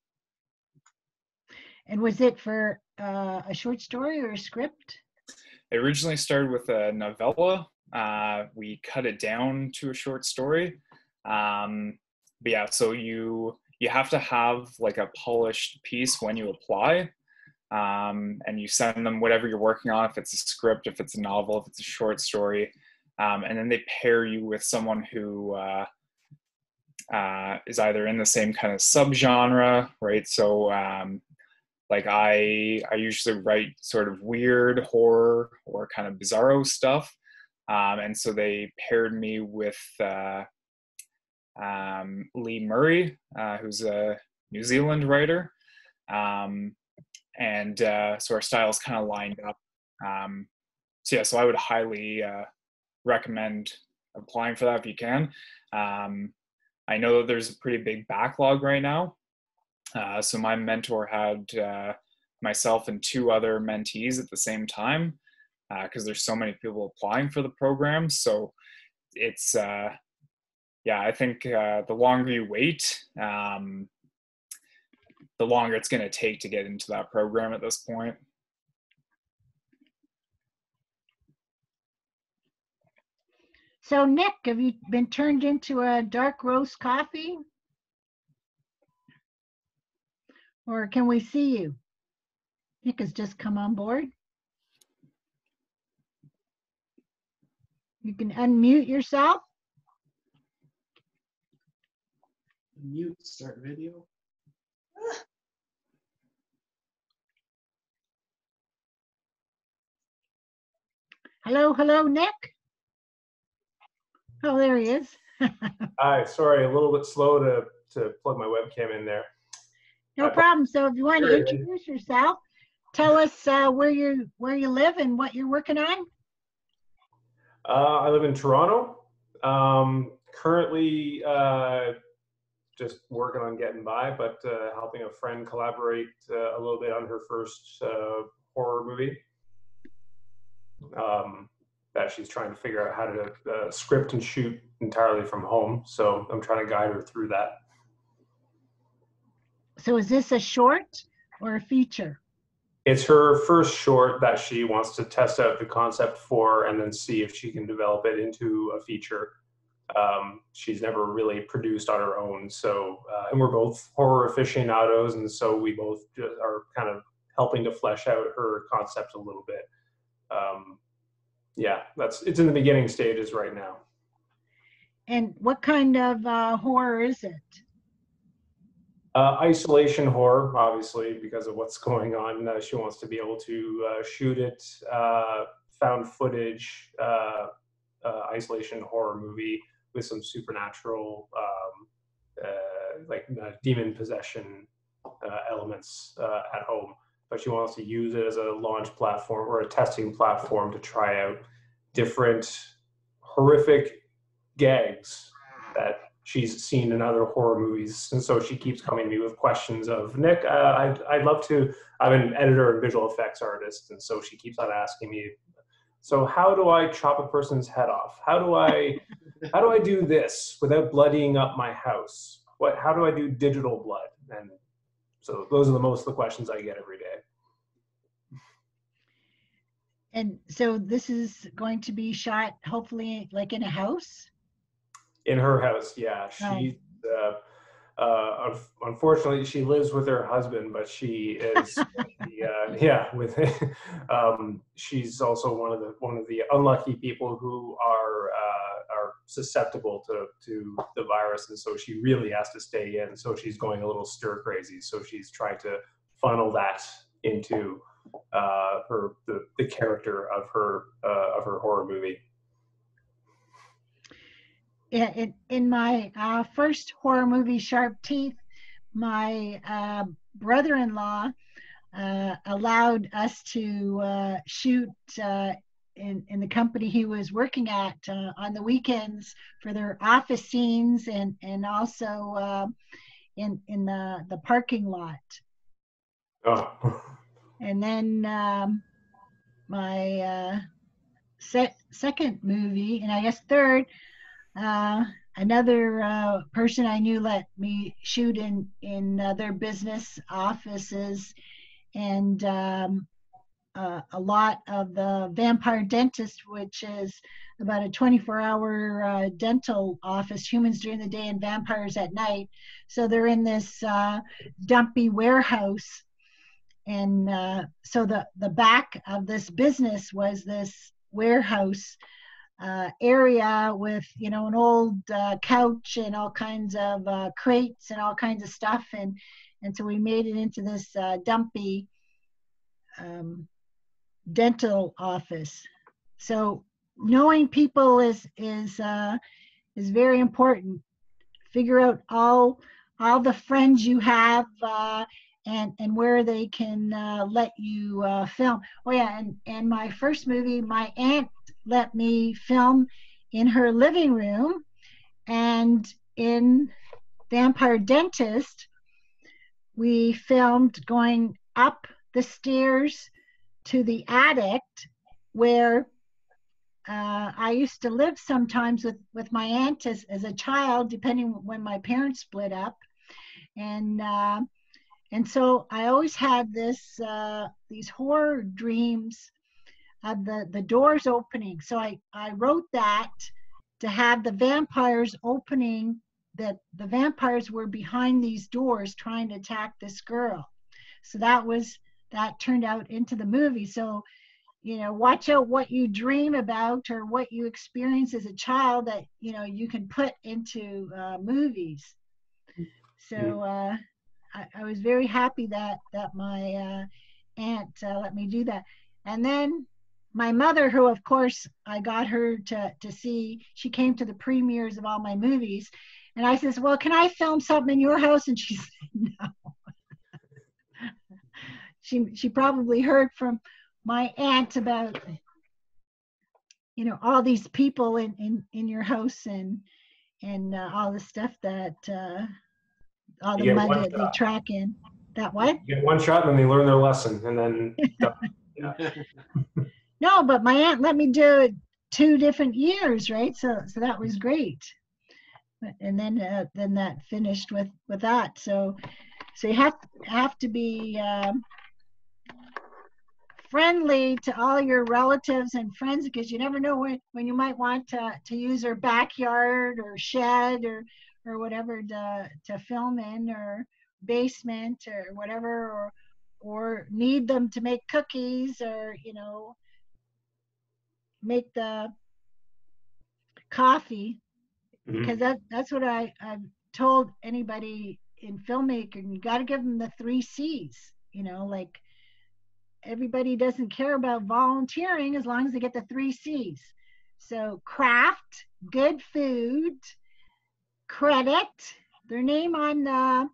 And was it for uh, a short story or a script? It originally started with a novella. Uh, we cut it down to a short story. Um, but yeah, so you you have to have like a polished piece when you apply, um, and you send them whatever you're working on. If it's a script, if it's a novel, if it's a short story, um, and then they pair you with someone who uh, uh, is either in the same kind of subgenre, right? So um, like I I usually write sort of weird horror or kind of bizarro stuff, um, and so they paired me with uh, um, Lee Murray, uh, who's a New Zealand writer, um, and uh, so our styles kind of lined up. Um, so yeah, so I would highly uh, recommend applying for that if you can. Um, I know that there's a pretty big backlog right now. Uh, so my mentor had uh, myself and two other mentees at the same time because there's so many people applying for the program. So it's uh, yeah, I think uh, the longer you wait, um, the longer it's going to take to get into that program at this point. So Nick, have you been turned into a dark roast coffee? Or can we see you? Nick has just come on board. You can unmute yourself. Mute, start video. Hello, hello, Nick. Oh, there he is. Hi, sorry, a little bit slow to, to plug my webcam in there. No Uh, problem. So if you want to introduce yourself, tell us uh, where you where you live and what you're working on. Uh, I live in Toronto. Um, currently, uh, just working on getting by, but uh, helping a friend collaborate uh, a little bit on her first uh, horror movie. Um, that she's trying to figure out how to uh, script and shoot entirely from home. So I'm trying to guide her through that. So is this a short or a feature? It's her first short that she wants to test out the concept for and then see if she can develop it into a feature. Um, she's never really produced on her own. So, uh, and we're both horror aficionados. And so we both are kind of helping to flesh out her concept a little bit. Um, yeah, that's it's in the beginning stages right now. And what kind of uh, horror is it? Uh, isolation horror, obviously, because of what's going on. Uh, she wants to be able to uh, shoot it. Uh, found footage, uh, uh, isolation horror movie with some supernatural, um, like demon possession elements at home. But she wants to use it as a launch platform or a testing platform to try out different horrific gags that she's seen in other horror movies. And so she keeps coming to me with questions of, Nick, uh, I'd, I'd love to, I'm an editor and visual effects artist. And so she keeps on asking me, so how do I chop a person's head off? How do I, how do I do this without bloodying up my house? What, how do I do digital blood? And so those are the most of the questions I get every day. And so this is going to be shot hopefully like in a house? in her house. Yeah, she. Uh, uh, unfortunately, she lives with her husband, but she is, the, uh, yeah, with. um, she's also one of the one of the unlucky people who are uh, are susceptible to to the virus, and so she really has to stay in. So she's going a little stir crazy. So she's trying to funnel that into uh, her the, the character of her uh, of her horror movie in, in my uh, first horror movie, Sharp Teeth, my uh, brother-in-law uh, allowed us to uh, shoot uh, in, in the company he was working at uh, on the weekends for their office scenes and, and also in, in the, the parking lot. Oh. And then um, my se- second movie, and I guess third, uh, another uh, person I knew let me shoot in in uh, their business offices, and um, uh, a lot of the Vampire Dentist, which is about a 24-hour uh, dental office, humans during the day and vampires at night. So they're in this uh, dumpy warehouse, and so the the back of this business was this warehouse uh, area with you know an old uh, couch and all kinds of uh, crates and all kinds of stuff. And and so we made it into this uh, dumpy um, dental office. So knowing people is is uh, is very important. Figure out all all the friends you have uh, and and where they can let you film oh yeah and and my first movie my aunt let me film in her living room and in Vampire Dentist, we filmed going up the stairs to the attic where uh, I used to live sometimes with, with my aunt as, as a child, depending when my parents split up. And uh, and so I always had this uh, these horror dreams of the, the doors opening. So I, I wrote that to have the vampires opening, that the vampires were behind these doors trying to attack this girl. So that was, that turned out into the movie. So, you know, watch out what you dream about or what you experience as a child that, you know, you can put into uh, movies. So uh, I, I, was very happy that, that my uh, aunt uh, let me do that. And then my mother, who of course I got her to, to see, she came to the premieres of all my movies. And I says, Well, can I film something in your house? And she said, No. she she probably heard from my aunt about you know all these people in in, in your house and and uh, all the stuff that uh, all the You get mud one that they shot. track in. That what? You get one shot and then they learn their lesson and then No, but my aunt let me do it two different years, right? So so that was great. But- And then uh, then that finished with with that. So so you have have to be um, friendly to all your relatives and friends because you never know when, when you might want to, to use their backyard or shed or or whatever to to film in or basement or whatever or or need them to make cookies or you know make the coffee Mhm. because that that's what I I've told anybody in filmmaking. You got to give them the three C's. You know, like everybody doesn't care about volunteering as long as they get the three C's. So craft, good food, credit, their name on the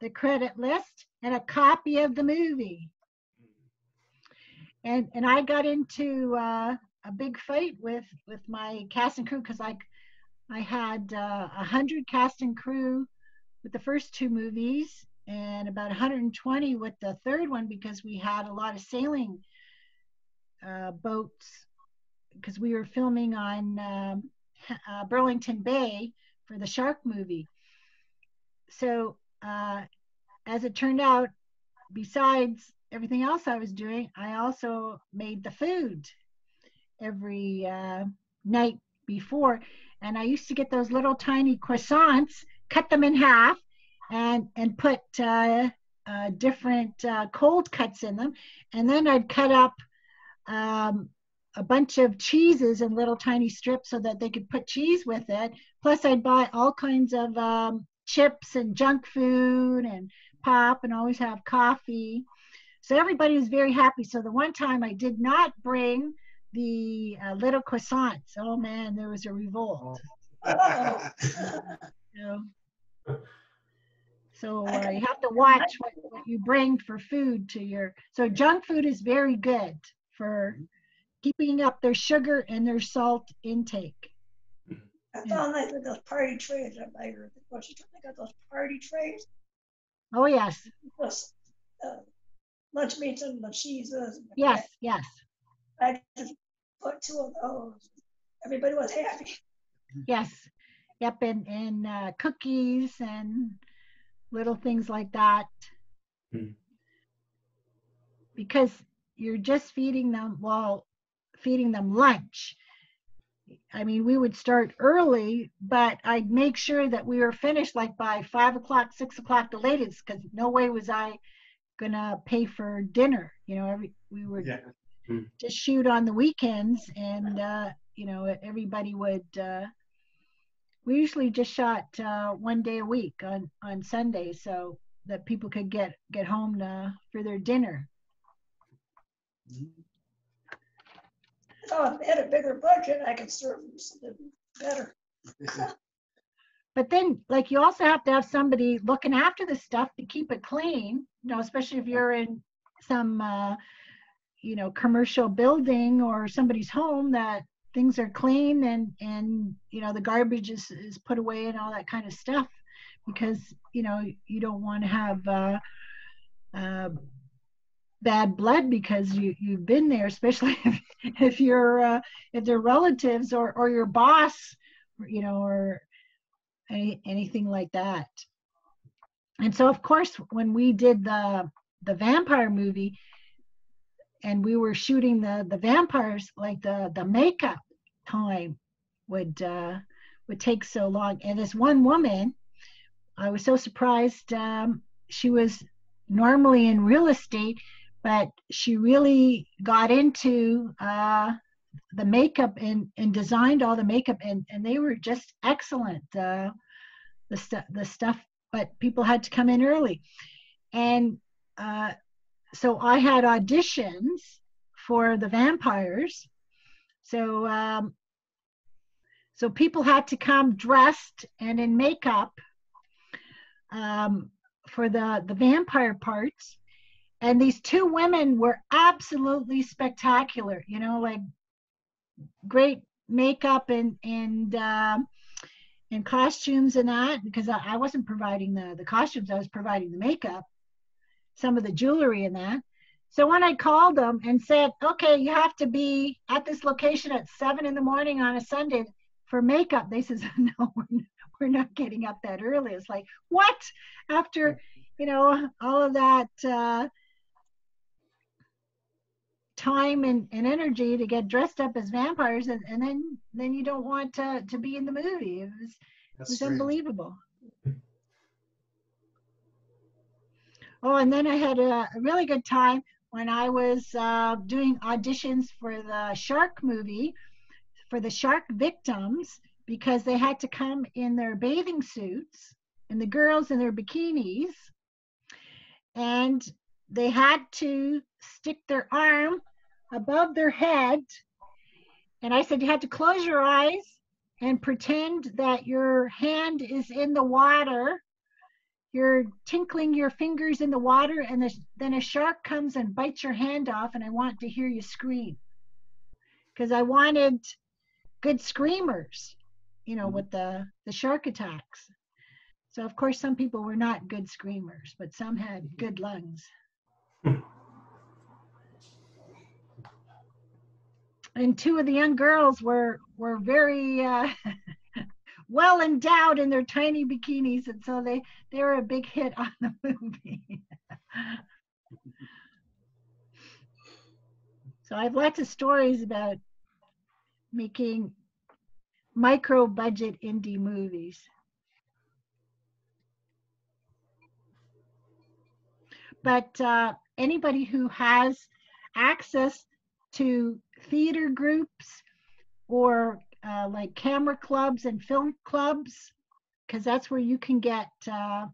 the credit list, and a copy of the movie. And and I got into uh, a big fight with with my cast and crew because I, I had uh, a hundred cast and crew with the first two movies, and about 120 with the third one because we had a lot of sailing uh, boats because we were filming on um, uh, Burlington Bay for the shark movie. So uh, as it turned out, besides everything else I was doing, I also made the food every uh, night before. And I used to get those little tiny croissants, cut them in half, and and put uh, uh, different uh, cold cuts in them. And then I'd cut up um, a bunch of cheeses in little tiny strips so that they could put cheese with it. Plus, I'd buy all kinds of um, chips and junk food and pop, and always have coffee. So everybody was very happy. So the one time I did not bring the uh, little croissants. Oh man, there was a revolt. You know? So uh, you have to watch what, what you bring for food to your. So junk food is very good for keeping up their sugar and their salt intake. I found like those party trays. I buy her the grocery store. They got those party trays. Oh yes, Plus, uh, lunch meats and the cheeses. and the yes, yes, I just put two of those. Everybody was happy. yes. Yep, and and uh, cookies and little things like that. Hmm. Because you're just feeding them well, feeding them lunch. I mean, we would start early, but I'd make sure that we were finished like by five o'clock, six o'clock the latest, because no way was I gonna pay for dinner. You know, every we would Yeah. just shoot on the weekends, and uh, you know, everybody would. Uh, we usually just shot uh, one day a week on on Sunday, so that people could get get home to, for their dinner. So if I had a bigger budget, I could serve them something better. But then, like, you also have to have somebody looking after the stuff to keep it clean. You know, especially if you're in some, uh, you know, commercial building or somebody's home that things are clean and and you know the garbage is is put away and all that kind of stuff, because you know you don't want to have. Uh, uh, bad blood because you you've been there especially if, if you're uh, if they're relatives or or your boss you know or any, anything like that. And so, of course, when we did the the vampire movie, and we were shooting the the vampires, like the the makeup time would uh, would take so long. And this one woman, I was so surprised. Um, she was normally in real estate, but she really got into uh, the makeup and, and designed all the makeup and, and they were just excellent uh, the stuff the stuff but people had to come in early. And uh, so i had auditions for the vampires. So um, so people had to come dressed and in makeup um, for the the vampire parts and these two women were absolutely spectacular you know like great makeup and and uh, and costumes and that because I, I wasn't providing the the costumes, I was providing the makeup, some of the jewelry and that. So when I called them and said, okay, you have to be at this location at seven in the morning on a Sunday for makeup, they says, no, we're not, we're not getting up that early. It's like, what? After, you know, all of that uh, time and, and energy to get dressed up as vampires and, and then then you don't want to, to be in the movie. It was, it was strange. unbelievable. Oh, and then I had a, a really good time when I was uh, doing auditions for the shark movie for the shark victims because they had to come in their bathing suits and the girls in their bikinis and they had to stick their arm above their head. And i said you had to close your eyes and pretend that your hand is in the water. You're tinkling your fingers in the water and the, then a shark comes and bites your hand off and i want to hear you scream. Because i wanted good screamers you know mm-hmm. with the the shark attacks. So of course some people were not good screamers but some had mm-hmm. good lungs and two of the young girls were were very uh, well endowed in their tiny bikinis and so they they were a big hit on the movie. So i have lots of stories about making micro budget indie movies. But uh, anybody who has access to theater groups or uh, like camera clubs and film clubs because that's where you can get uh,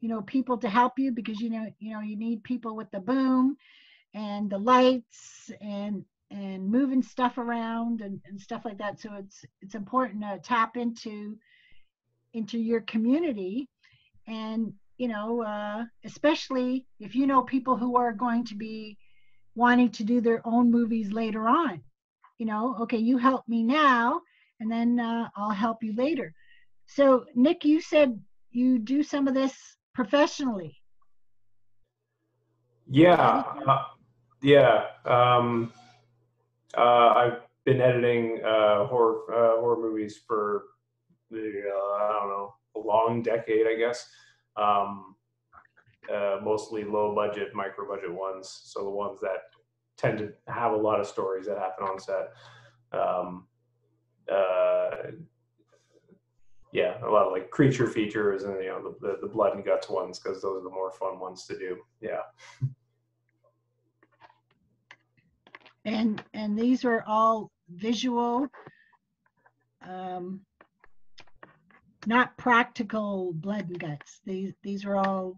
you know people to help you because you know you know you need people with the boom and the lights and and moving stuff around and, and stuff like that. So it's it's important to tap into into your community. And you know uh, especially if you know people who are going to be wanting to do their own movies later on you know okay you help me now and then uh, i'll help you later so nick you said you do some of this professionally Yeah, uh, yeah. Um, uh, I've been editing uh, horror uh, horror movies for the uh, I don't know a long decade, I guess. Um, uh, mostly low budget, micro budget ones. So the ones that tend to have a lot of stories that happen on set. Um, uh, yeah, a lot of like creature features and you know the, the, the blood and guts ones because those are the more fun ones to do. Yeah. and and these are all visual um not practical blood and guts these these are all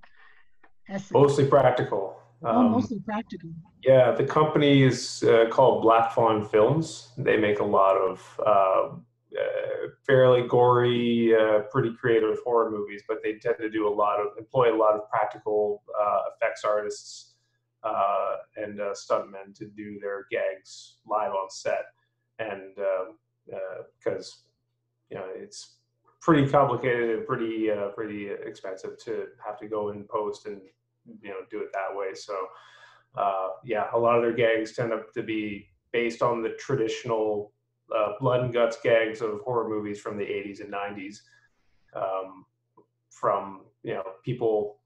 Mostly practical. oh, Um, mostly practical Yeah, the company is uh, called Black Fawn Films. They make a lot of uh, uh, fairly gory, uh, pretty creative horror movies, but they tend to do a lot of employ a lot of practical uh, effects artists uh, and uh, stuntmen to do their gags live on set, and because you know it's pretty complicated and pretty uh, pretty expensive to have to go in post and you know do it that way. So uh, yeah, a lot of their gags tend to, to be based on the traditional uh, blood and guts gags of horror movies from the 80s and 90s. Um, from you know people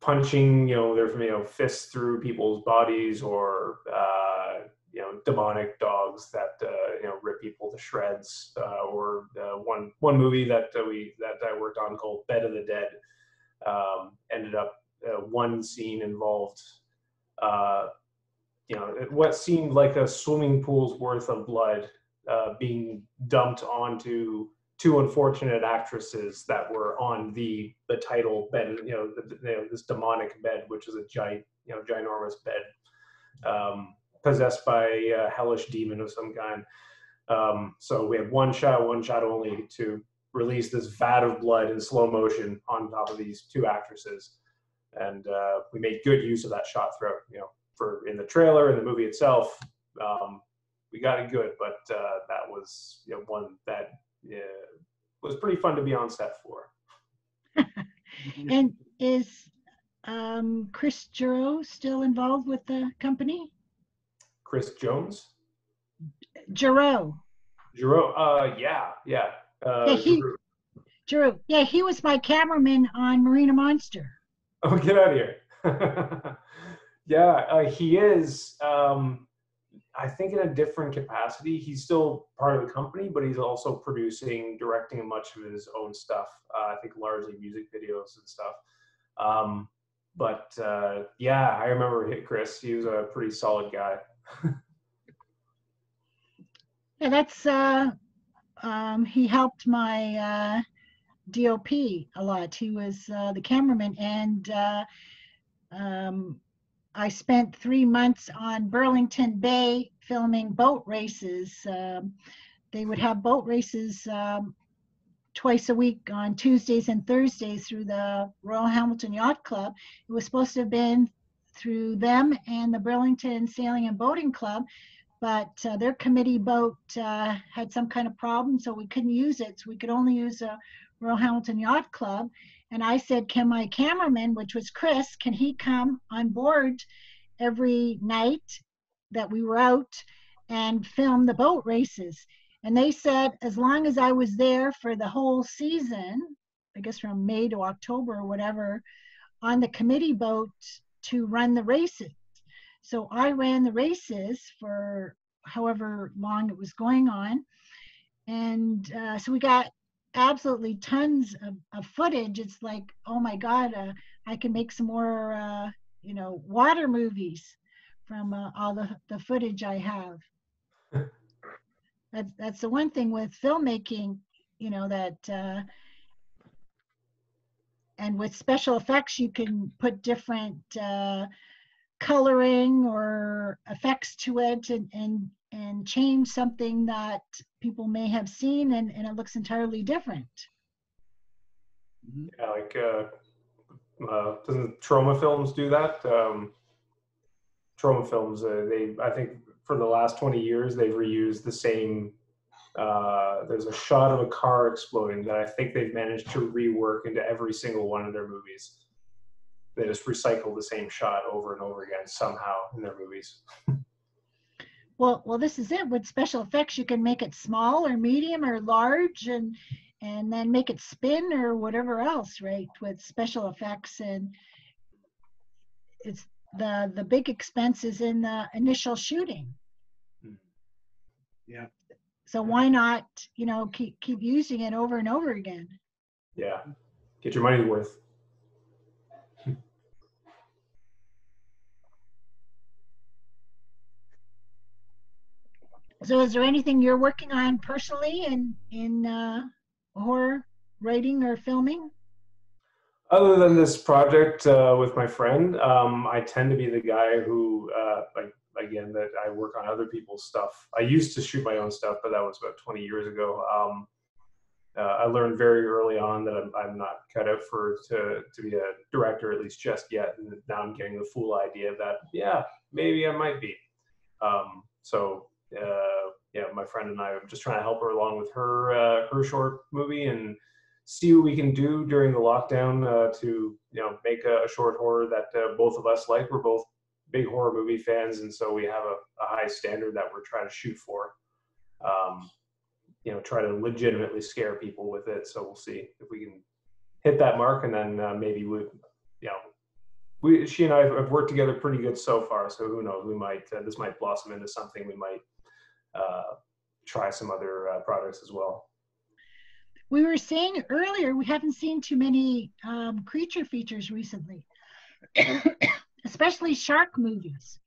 punching you know their you know fists through people's bodies or uh, you know demonic dogs that uh, you know rip people to shreds uh, or uh, one one movie that uh, we that I worked on called Bed of the Dead um, ended up uh, one scene involved uh, you know what seemed like a swimming pool's worth of blood being dumped onto two unfortunate actresses that were on the the title bed you know, the, you know this demonic bed which is a giant you know ginormous bed. Um, possessed by a hellish demon of some kind um, so we had one shot one shot only to release this vat of blood in slow motion on top of these two actresses and uh, we made good use of that shot throughout you know for in the trailer in the movie itself um, we got it good, but uh, that was you know, one that yeah, was pretty fun to be on set for. And is um, Chris Giroux still involved with the company? Chris Jones, Giroux. Giroux, uh, yeah, yeah. Uh, Yeah, he- Giroux. Giroux. Yeah, he was my cameraman on Marina Monster. Oh, get out of here. yeah, uh, he is. Um, I think in a different capacity. He's still part of the company, but he's also producing, directing much of his own stuff. Uh, I think largely music videos and stuff. Um, but uh, yeah, I remember hit Chris. He was a pretty solid guy. Yeah, that's uh, um, he helped my uh, DOP a lot. He was uh, the cameraman, and uh, um, I spent three months on Burlington Bay filming boat races. Um, they would have boat races um, twice a week on Tuesdays and Thursdays through the Royal Hamilton Yacht Club. It was supposed to have been through them and the Burlington Sailing and Boating Club, but uh, their committee boat uh, had some kind of problem, so we couldn't use it. So we could only use a Royal Hamilton Yacht Club. And I said, can my cameraman, which was Chris, can he come on board every night that we were out and film the boat races? And they said, as long as I was there for the whole season, I guess from May to October or whatever, on the committee boat to run the races. So I ran the races for however long it was going on. And uh, so we got absolutely tons of, of footage. It's like, oh my God, uh, I can make some more, uh, you know, water movies from uh, all the, the footage I have. that's, that's the one thing with filmmaking, you know, that, uh, and with special effects, you can put different uh, coloring or effects to it and, and, and change something that people may have seen and, and it looks entirely different. Yeah, like uh, uh, doesn't Troma Films do that? Um, Troma Films, uh, they I think for the last twenty years they've reused the same. Uh, there's a shot of a car exploding that I think they've managed to rework into every single one of their movies. They just recycle the same shot over and over again somehow in their movies. Well, well, this is it. With special effects, you can make it small or medium or large, and and then make it spin or whatever else, right? With special effects, and it's the the big expense is in the initial shooting. Yeah. So why not, you know, keep keep using it over and over again? Yeah, get your money's worth. So, is there anything you're working on personally in in uh, horror writing or filming? Other than this project uh, with my friend, um, I tend to be the guy who, uh, like, again, that I work on other people's stuff. I used to shoot my own stuff, but that was about 20 years ago. Um, uh, I learned very early on that I'm, I'm not cut out for to to be a director, at least just yet. And now I'm getting the full idea that yeah, maybe I might be. Um, so uh, yeah, my friend and I, I'm just trying to help her along with her uh, her short movie and see what we can do during the lockdown uh, to you know make a, a short horror that uh, both of us like. We're both big horror movie fans, and so we have a, a high standard that we're trying to shoot for. Um, you know, try to legitimately scare people with it. So we'll see if we can hit that mark, and then uh, maybe we, you know, we she and I have worked together pretty good so far. So who knows? We might uh, this might blossom into something. We might uh, try some other uh, projects as well. We were saying earlier we haven't seen too many um, creature features recently, especially shark movies.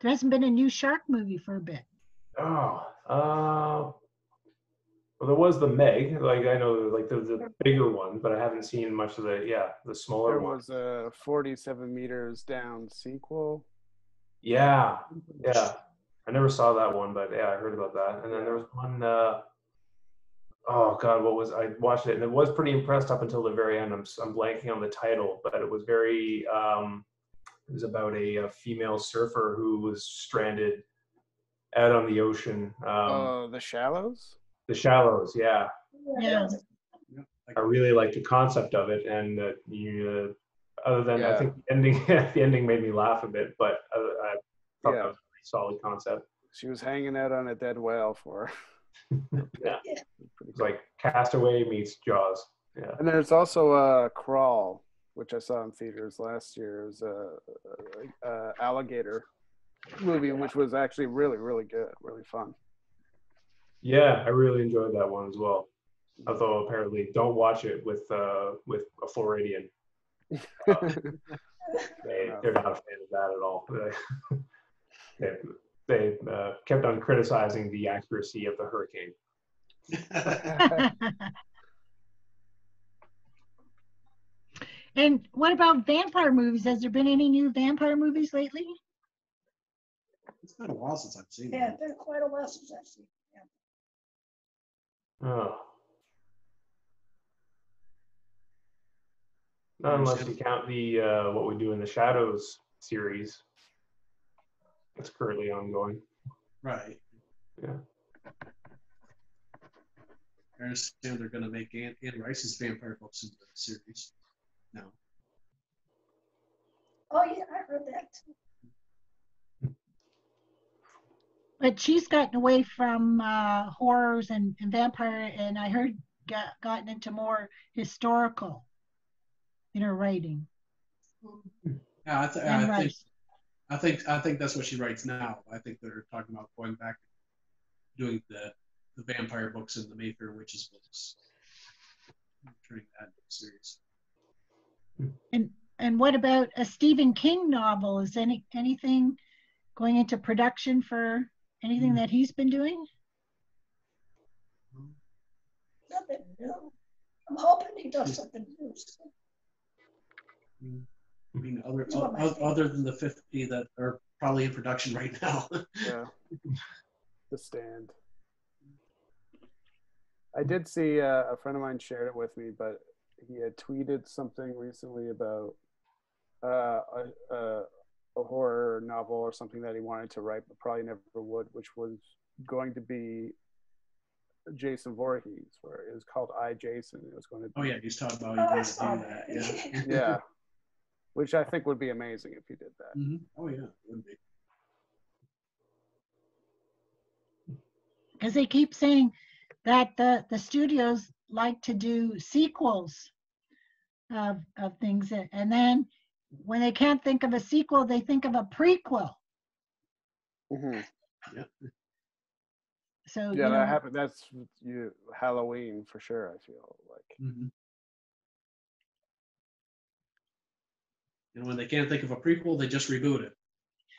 There hasn't been a new shark movie for a bit. Oh, uh, well, there was the Meg. Like I know, like the, the bigger one, but I haven't seen much of the yeah the smaller There one. There was a 47 meters down sequel. Yeah, yeah. I never saw that one, but yeah, I heard about that. And then there was one. Uh, oh God, what was I watched it and it was pretty impressed up until the very end. I'm s- I'm blanking on the title, but it was very. Um, it was about a, a female surfer who was stranded out on the ocean. Um, Oh, The Shallows. the Shallows, yeah. Yeah. I really liked the concept of it, and uh, you, uh, other than I think the ending, the ending made me laugh a bit, but uh, I thought Yeah. that was a solid concept. She was hanging out on a dead whale for. Yeah, Pretty it's like Castaway meets Jaws. Yeah, And there's also uh, Crawl, which I saw in theaters last year. It was a, a, a alligator movie, which was actually really, really good, really fun. yeah, I really enjoyed that one as well. Although apparently, don't watch it with uh, with a Floridian. they, they're not a fan of that at all. they they uh, kept on criticizing the accuracy of the hurricane. and what about vampire movies? Has there been any new vampire movies lately? It's been a while since I've seen Yeah, that. it's been quite a while since I've seen. Oh. Not unless you count the uh, what we do in the shadows series. It's currently ongoing. Right. Yeah. I understand they're gonna make Anne, Anne Rice's vampire books into the series. No. Oh, yeah, I heard that too. But she's gotten away from uh, horrors and, and vampire, and I heard got, gotten into more historical in her writing. Yeah, I, th- I think Rice. I think I think that's what she writes now. I think they're talking about going back doing the the vampire books and the Mayfair Witches books. Turning that into a series. And and what about a Stephen King novel? Is any anything going into production for anything Hmm. that he's been doing? Nothing new. I'm hoping he does something new. soon. I mean, other It's one of my o- other than the fifty that are probably in production right now. yeah. The Stand. I did see uh, a friend of mine shared it with me, but he had tweeted something recently about uh, a, a, a horror novel or something that he wanted to write, but probably never would, which was going to be Jason Voorhees, where it was called I Jason. It was going to be oh yeah, he's talking about Oh, I he wanted saw to that. Yeah. yeah, which I think would be amazing if he did that. Mhm. Oh yeah, it would be. Because they keep saying that the the studios like to do sequels of of things, and then when they can't think of a sequel, they think of a prequel. hmm Yeah. So you Yeah, know, that happened. That's you Halloween for sure. I feel like. Mhm. And when they can't think of a prequel, they just reboot it.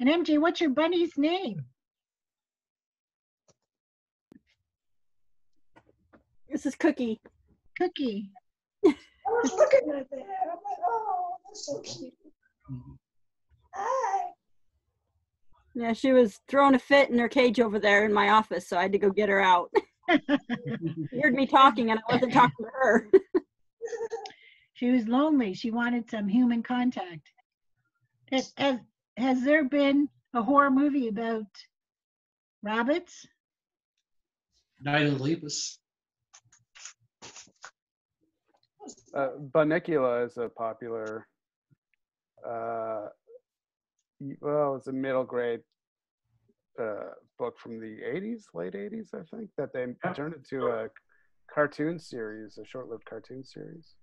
and MJ, what's your bunny's name? This is Cookie. Cookie. I was looking at that. I'm like, oh, that's so cute. Hi. Yeah, she was throwing a fit in her cage over there in my office, so I had to go get her out. you heard me talking, and I wasn't talking to her. She was lonely. She wanted some human contact. Has, has, has there been a horror movie about rabbits? Night of the Lepus. Uh, Bunnicula is a popular, uh, well, it's a middle grade uh, book from the 80s, late 80s, I think, that they Yeah. turned into a cartoon series, a short lived cartoon series.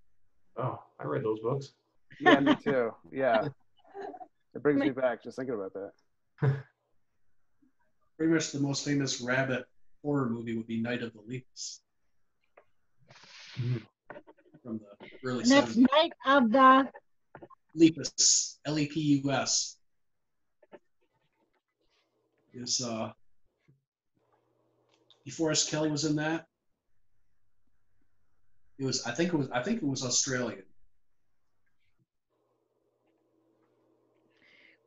Oh, I read those books. Yeah, me too. Yeah. It brings me Me- back just thinking about that. Pretty much the most famous rabbit horror movie would be Night of the Lepus. Mhm. From the early And that's 70s. Night of the, Lepus, L E P U S. Is uh, DeForest Kelley was in that. It was, I think it was, I think it was Australian.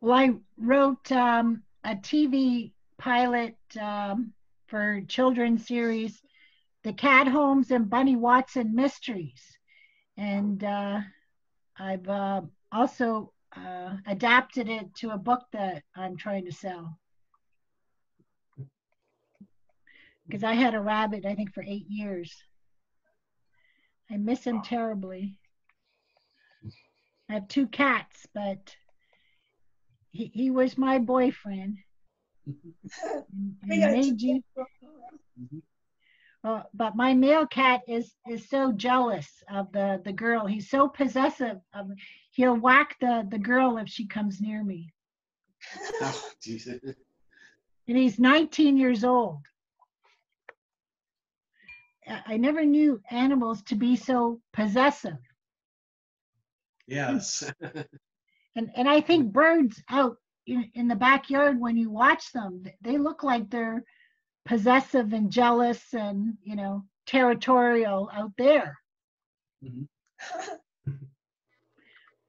well, I wrote um, a TV pilot um, for children's series, The Cat Holmes and Bunny Watson Mysteries. And uh, I've uh, also uh, adapted it to a book that I'm trying to sell. Because I had a rabbit, I think, for eight years. I miss him terribly. I have two cats, but he, he was my boyfriend. and- and made you, uh, but my male cat is is so jealous of the the girl. He's so possessive of. He'll whack the the girl if she comes near me. Oh, Jesus. And he's 19 years old. I never knew animals to be so possessive. Yes. And and I think birds out in, in the backyard when you watch them, they look like they're possessive and jealous and you know territorial out there. Mhm.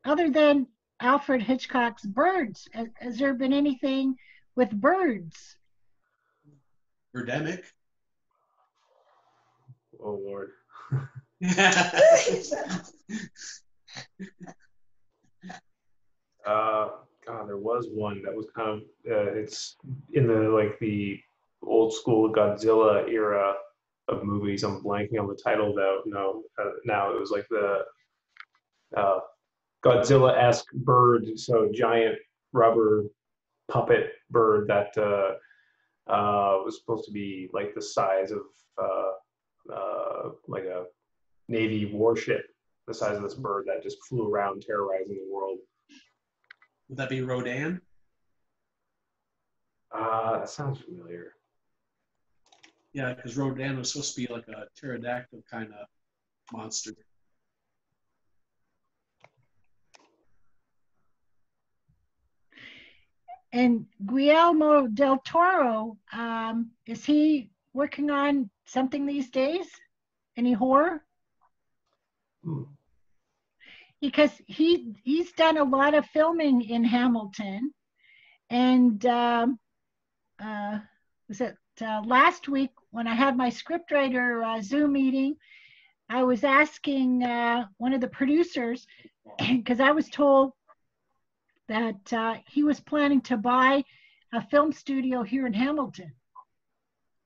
Other than Alfred Hitchcock's birds, has, has there been anything with birds? Birdemic. Oh Lord. Uh, God, there was one that was kind of uh, it's in the like the old school Godzilla era of movies. I'm blanking on the title though. No, uh, now it was like the uh, Godzilla-esque bird, so giant rubber puppet bird that uh, uh, was supposed to be like the size of uh, like a navy warship, the size of this bird that just flew around terrorizing the world. Would that be Rodan? Uh, that sounds familiar. Yeah, because Rodan was supposed to be like a pterodactyl kind of monster. And Guillermo del Toro, um, is he working on something these days? Any horror? Hmm. Because he he's done a lot of filming in Hamilton, and um, uh, was it uh, last week when I had my scriptwriter uh, Zoom meeting? I was asking uh, one of the producers because I was told that uh, he was planning to buy a film studio here in Hamilton.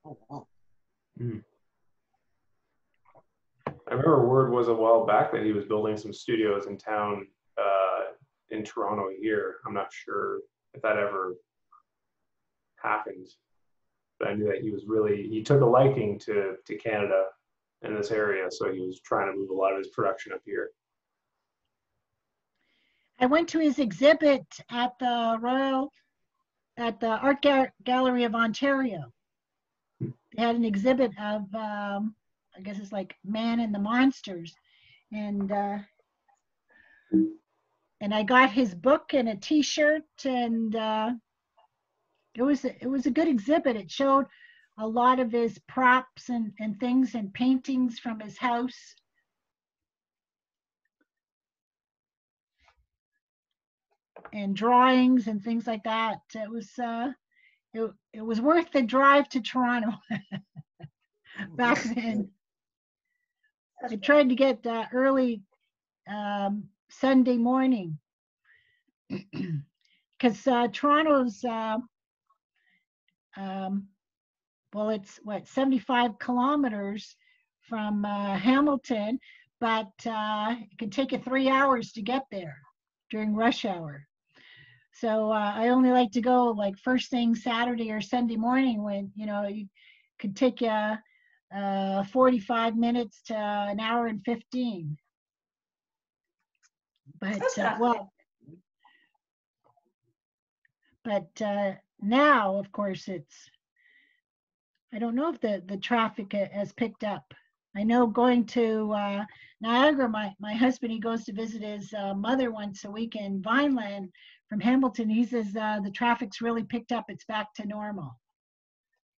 Oh, wow. I remember word was a while back that he was building some studios in town uh, in Toronto here. I'm not sure if that ever happened, but I knew that he was really he took a liking to to Canada in this area, so he was trying to move a lot of his production up here. I went to his exhibit at the Royal, at the Art Ga- Gallery of Ontario. Had an exhibit of, um, I guess it's like Man and the Monsters, and uh, and I got his book and a T-shirt, and uh, it was a- it was a good exhibit. It showed a lot of his props and and things and paintings from his house. and drawings and things like that. It was uh, it, it was worth the drive to Toronto back then. I tried to get uh, early um, Sunday morning because uh, Toronto's uh, um, well, it's what 75 kilometers from uh, Hamilton, but uh, it can take you three hours to get there during rush hour. So uh, I only like to go like first thing Saturday or Sunday morning when you know you could take you uh, 45 minutes to an hour and 15. But uh, well, but uh, now of course it's. I don't know if the the traffic has picked up. I know going to uh, Niagara, my my husband he goes to visit his uh, mother once a week in Vineland from Hamilton. He says uh, the traffic's really picked up. It's back to normal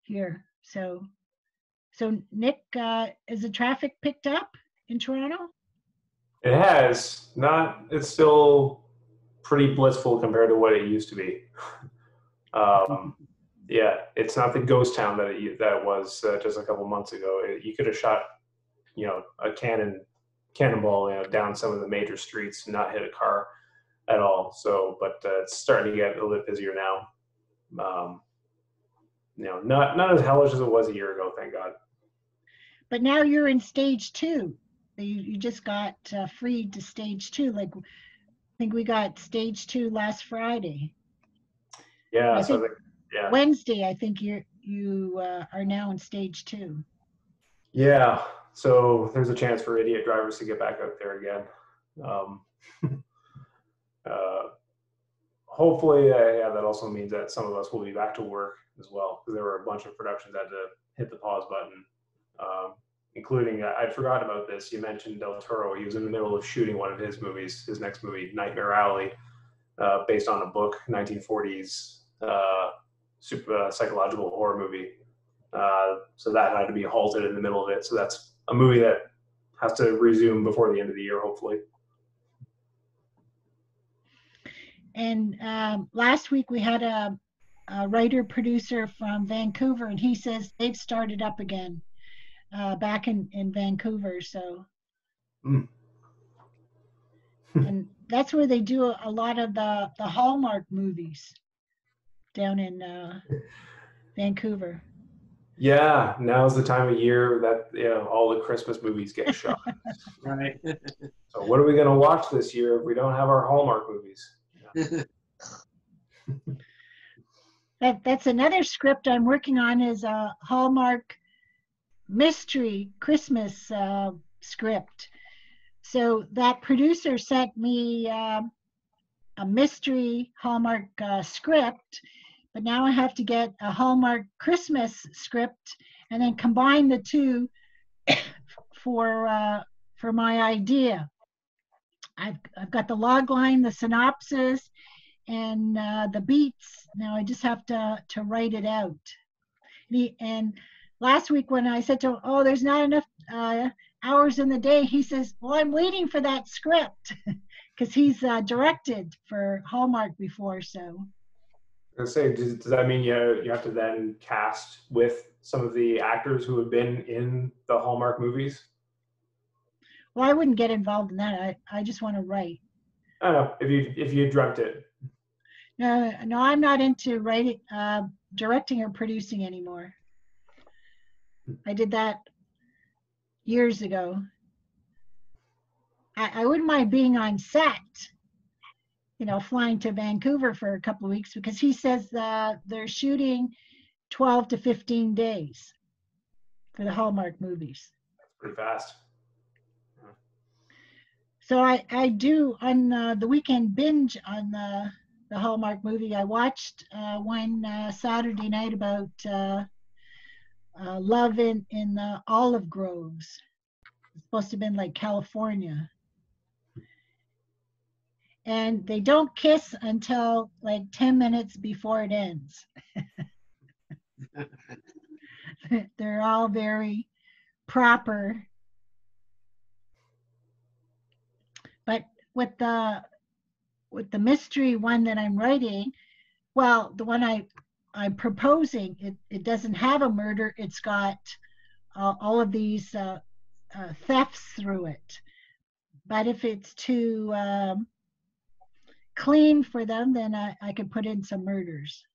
here. So, so Nick, uh, is the traffic picked up in Toronto? It has not. It's still pretty blissful compared to what it used to be. Um, yeah, it's not the ghost town that it that it was uh, just a couple months ago. It, you could have shot, you know, a cannon cannonball you know, down some of the major streets and not hit a car at all. So, but uh, it's starting to get a little bit busier now. Um, you know, not not as hellish as it was a year ago, thank God. But now you're in stage two. You, you just got uh, freed to stage two. Like, I think we got stage two last Friday. Yeah, I so think- think, yeah, Wednesday, I think you you uh, are now in stage two. yeah. So there's a chance for idiot drivers to get back out there again. Um, uh, hopefully, uh, yeah, that also means that some of us will be back to work as well because there were a bunch of productions that had to hit the pause button, um, including I I'd forgot about this. You mentioned Del Toro. He was in the middle of shooting one of his movies, his next movie, Nightmare Alley, uh, based on a book, 1940s uh, super uh, psychological horror movie. Uh, so that had to be halted in the middle of it. So that's a movie that has to resume before the end of the year, hopefully. And um, last week we had a, a writer producer from Vancouver, and he says they've started up again uh, back in, in Vancouver. So, Mm. and that's where they do a, a lot of the, the Hallmark movies down in uh, Vancouver. Yeah, now's the time of year that you know all the Christmas movies get shot. Right. so what are we gonna watch this year if we don't have our Hallmark movies? That that's another script I'm working on is a Hallmark mystery Christmas uh, script. So that producer sent me um, a mystery Hallmark uh, script, but now I have to get a Hallmark Christmas script and then combine the two for uh, for my idea. I've I've got the log line, the synopsis, and uh, the beats. Now I just have to to write it out. And, and last week when I said to him, "Oh, there's not enough uh, hours in the day," he says, "Well, I'm waiting for that script because he's uh, directed for Hallmark before." So say, does, does that mean you you have to then cast with some of the actors who have been in the Hallmark movies? Well, I wouldn't get involved in that. I I just want to write. I know if you if you dreamt it. No, no, I'm not into writing, uh, directing or producing anymore. I did that years ago. I, I wouldn't mind being on set, you know, flying to Vancouver for a couple of weeks because he says uh, they're shooting 12 to 15 days for the Hallmark movies. That's pretty fast. So I, I do on uh, the weekend binge on the, the Hallmark movie. I watched uh, one uh, Saturday night about uh, uh, love in, in the olive groves. It's supposed to have been like California. And they don't kiss until like 10 minutes before it ends. They're all very proper but with the with the mystery one that I'm writing, well, the one I I'm proposing, it, it doesn't have a murder. It's got uh, all of these uh, uh, thefts through it. But if it's too um, clean for them, then I, I could put in some murders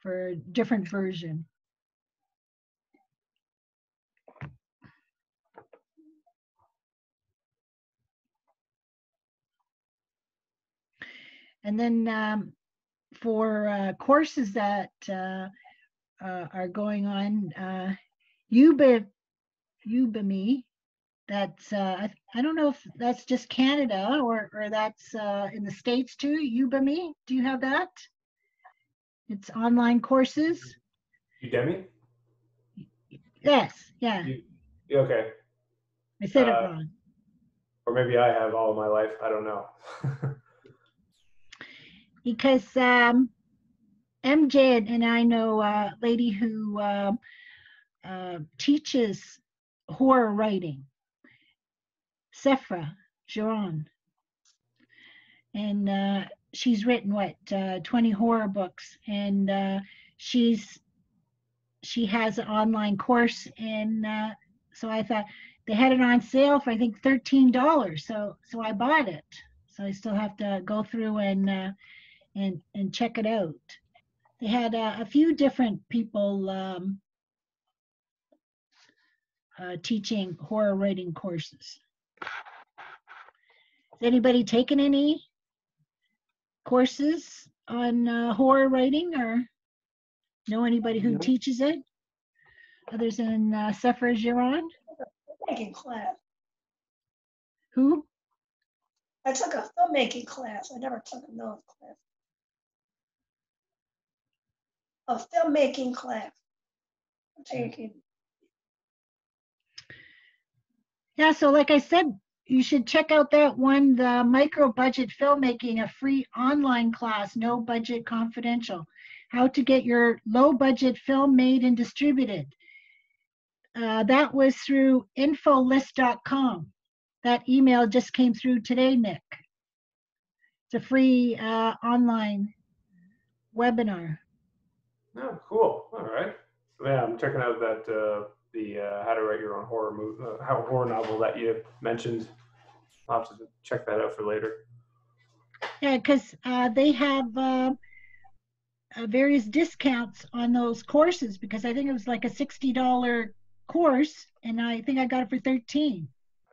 for a different version. And then um, for uh, courses that uh, uh, are going on, uh, Ubi, Udemy, that's, uh, I, I don't know if that's just Canada or, or that's uh, in the States too, Udemy, do you have that? It's online courses? Udemy? Yes, yeah, You, okay. I said it uh, wrong. Or maybe I have all my life. I don't know. because um, MJ and I know a lady who um uh, teaches horror writing, Sephera Giron. And uh, she's written what, uh, 20 horror books. And uh, she's she has an online course. And uh, so I thought they had it on sale for I think thirteen dollars. So so I bought it. So I still have to go through and uh, and and check it out. They had uh, a few different people um, uh, teaching horror writing courses. Has anybody taken any courses on uh, horror writing or know anybody who No. teaches it? Others than uh, Sephera Giron? Making class. Who? I took a filmmaking class. I never took another class. A filmmaking class. Taking, Yeah, so like I said, you should check out that one, the micro budget filmmaking, a free online class, no budget confidential. How to get your low budget film made and distributed. Uh, that was through infolist.com. That email just came through today, Nick. It's a free uh, online webinar. Oh, cool. All right. Yeah, I'm checking out that uh, the uh, how to write your own horror movie, uh, how horror novel that you mentioned. I'll have to check that out for later. Yeah, because uh, they have uh, uh, various discounts on those courses because I think it was like a sixty dollar course, and I think I got it for thirteen.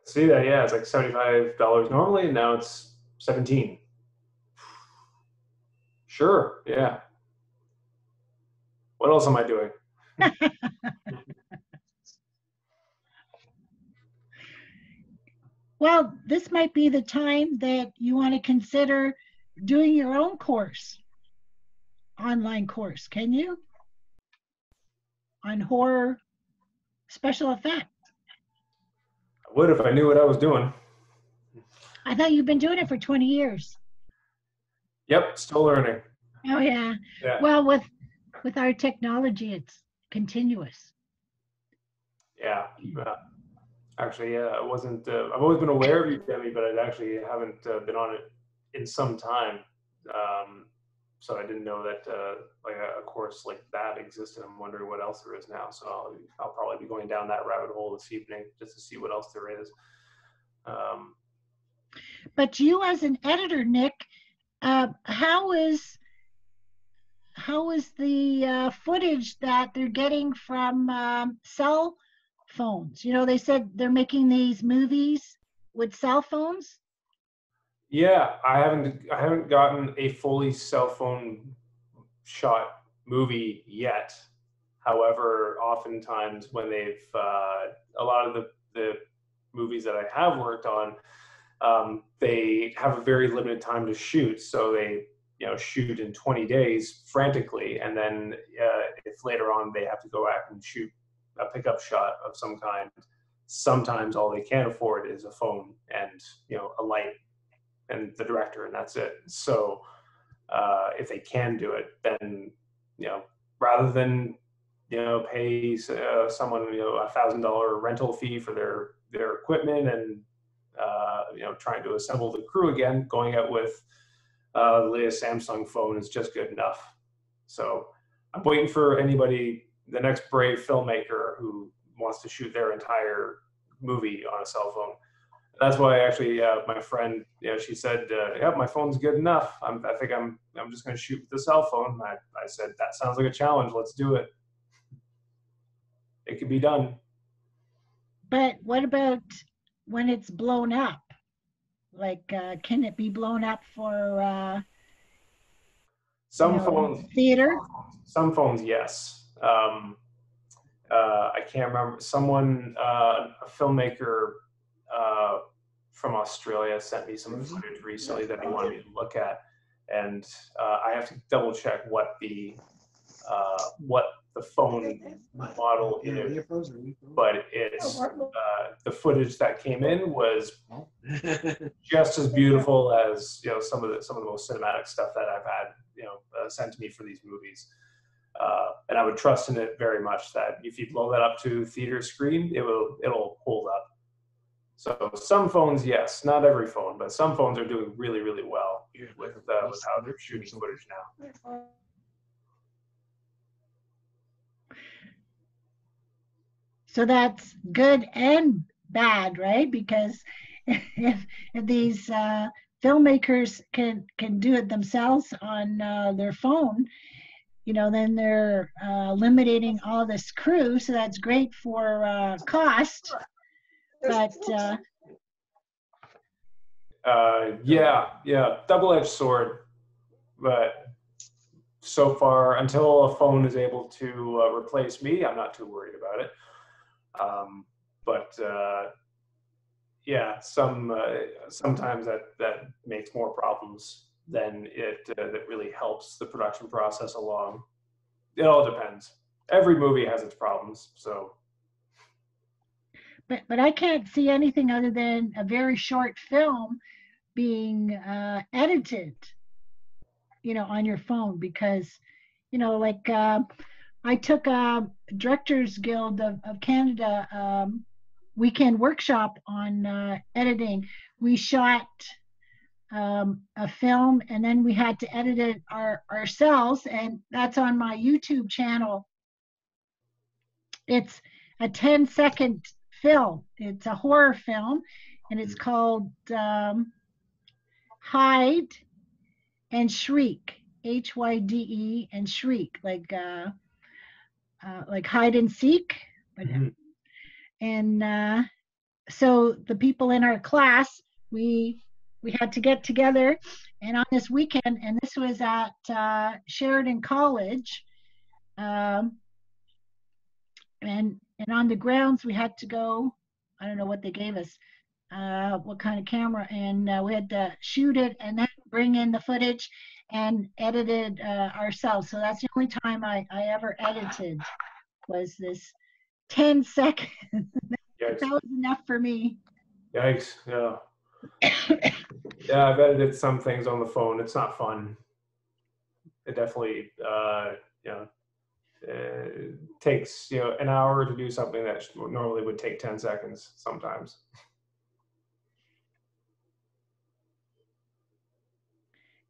See that? Yeah, it's like seventy-five dollars normally, and now it's seventeen. Sure. Yeah. What else am I doing? Well, this might be the time that you want to consider doing your own course, online course. Can you? On horror special effects. I would if I knew what I was doing. I thought you've been doing it for twenty years. Yep, still learning. Oh yeah. Yeah. Well, with with our technology, it's continuous. Yeah. uh, actually, yeah, I wasn't. Uh, I've always been aware of Udemy, but I actually haven't uh, been on it in some time. Um, so I didn't know that uh, like a, a course like that existed. I'm wondering what else there is now. So I'll, I'll probably be going down that rabbit hole this evening just to see what else there is. Um, But you, as an editor, Nick, uh, how is how is the uh, footage that they're getting from um, cell phones? You know, they said they're making these movies with cell phones. Yeah, I haven't I haven't gotten a fully cell phone shot movie yet. However, oftentimes when they've uh, a lot of the the movies that I have worked on, um, they have a very limited time to shoot, so they you know shoot in 20 days frantically, and then uh, if later on they have to go back and shoot a pickup shot of some kind, sometimes all they can afford is a phone and you know a light and the director, and that's it. So uh, if they can do it, then you know, rather than you know pay uh, someone you know a thousand dollar rental fee for their their equipment and uh, you know trying to assemble the crew again, going out with uh, the latest Samsung phone is just good enough. So I'm waiting for anybody, the next brave filmmaker who wants to shoot their entire movie on a cell phone. That's why actually uh, my friend you know she said uh, yeah my phone's good enough. I'm, i think i'm i'm just going to shoot with the cell phone. I, I said that sounds like a challenge. Let's do it. It can be done. But what about when it's blown up? Like, uh, can it be blown up for uh, some you know, phones. theater? some phones yes. Um, uh, i can't remember. Someone uh, a filmmaker uh, from australia sent me some footage recently that he wanted me to look at. And uh, i have to double check what the uh, what the phone model Yeah, is are frozen, are we frozen? but it's Oh, uh, the footage that came in was just as beautiful as you know some of the some of the most cinematic stuff that I've had you know uh, sent to me for these movies. Uh, and I would trust in it very much that if you blow that up to theater screen, it will it'll hold up. So some phones, yes, not every phone, but some phones are doing really really well with uh, with how they're shooting footage now. So that's good and bad, right? Because if if these uh, filmmakers can can do it themselves on uh, their phone, you know, then they're uh, eliminating all this crew. So that's great for uh, cost. But uh, Uh, yeah, yeah, double-edged sword, but so far, until a phone is able to uh, replace me, I'm not too worried about it. Um, but uh, yeah, some uh, sometimes that that makes more problems than it uh, that really helps the production process along. It all depends. Every movie has its problems, so but but I can't see anything other than a very short film being uh, edited, you know, on your phone because, you know, like uh, I took a Directors Guild of, of Canada um, weekend workshop on uh, editing. We shot um, a film and then we had to edit it our, ourselves, and that's on my YouTube channel. It's a 10 second film. It's a horror film, and it's called um, Hide and Shriek. H Y D E and Shriek, like uh, uh, like hide and seek. But, Mhm. And uh, so the people in our class, we we had to get together, and on this weekend, and this was at uh, Sheridan College. Um, and and on the grounds we had to go i don't know what they gave us uh what kind of camera and uh, we had to shoot it and then bring in the footage and edited uh, ourselves so that's the only time i i ever edited was this 10 seconds that was enough for me yikes, yeah, yeah. I've edited some things on the phone. It's not fun. It definitely, uh, you know, uh, takes you know an hour to do something that normally would take 10 seconds sometimes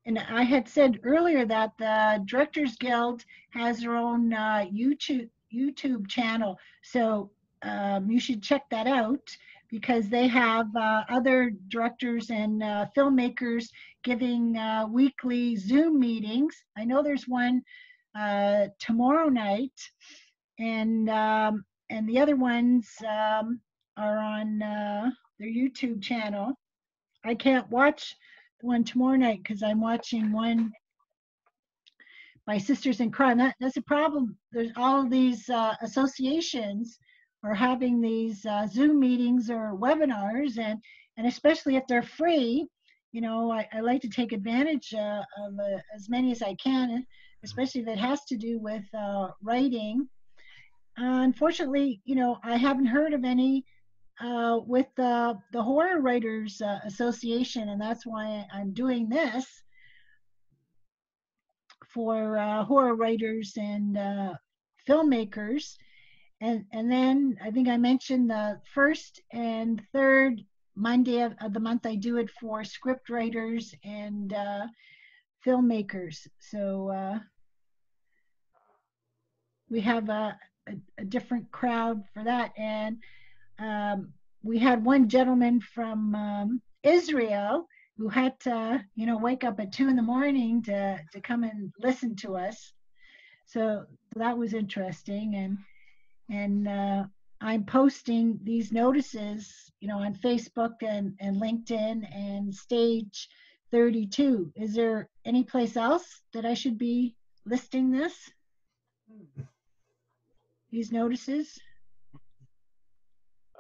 and I had said earlier that the Directors Guild has their own uh, YouTube YouTube channel, so um, you should check that out because they have uh, other directors and uh, filmmakers giving uh, weekly Zoom meetings. I know there's one uh, tomorrow night, and um, and the other ones um, are on uh, their YouTube channel. I can't watch one tomorrow night because I'm watching one My Sisters in Crime. That, that's a problem. There's all these uh, associations are having these uh, Zoom meetings or webinars, and and especially if they're free, you know, I, I like to take advantage uh, of uh, as many as I can, especially if it has to do with uh, writing. unfortunately, you know, I haven't heard of any uh, with the the Horror Writers uh, Association, and that's why I'm doing this for uh, horror writers and uh, filmmakers. And and then I think I mentioned the first and third Monday of, of the month I do it for script writers and uh, filmmakers. So uh, we have a, a, a different crowd for that. And um, we had one gentleman from um, Israel who had to, you know, wake up at two in the morning to to come and listen to us. So that was interesting, and and uh, I'm posting these notices, you know, on Facebook and and LinkedIn and Stage 32. Is there any place else that I should be listing this? These notices?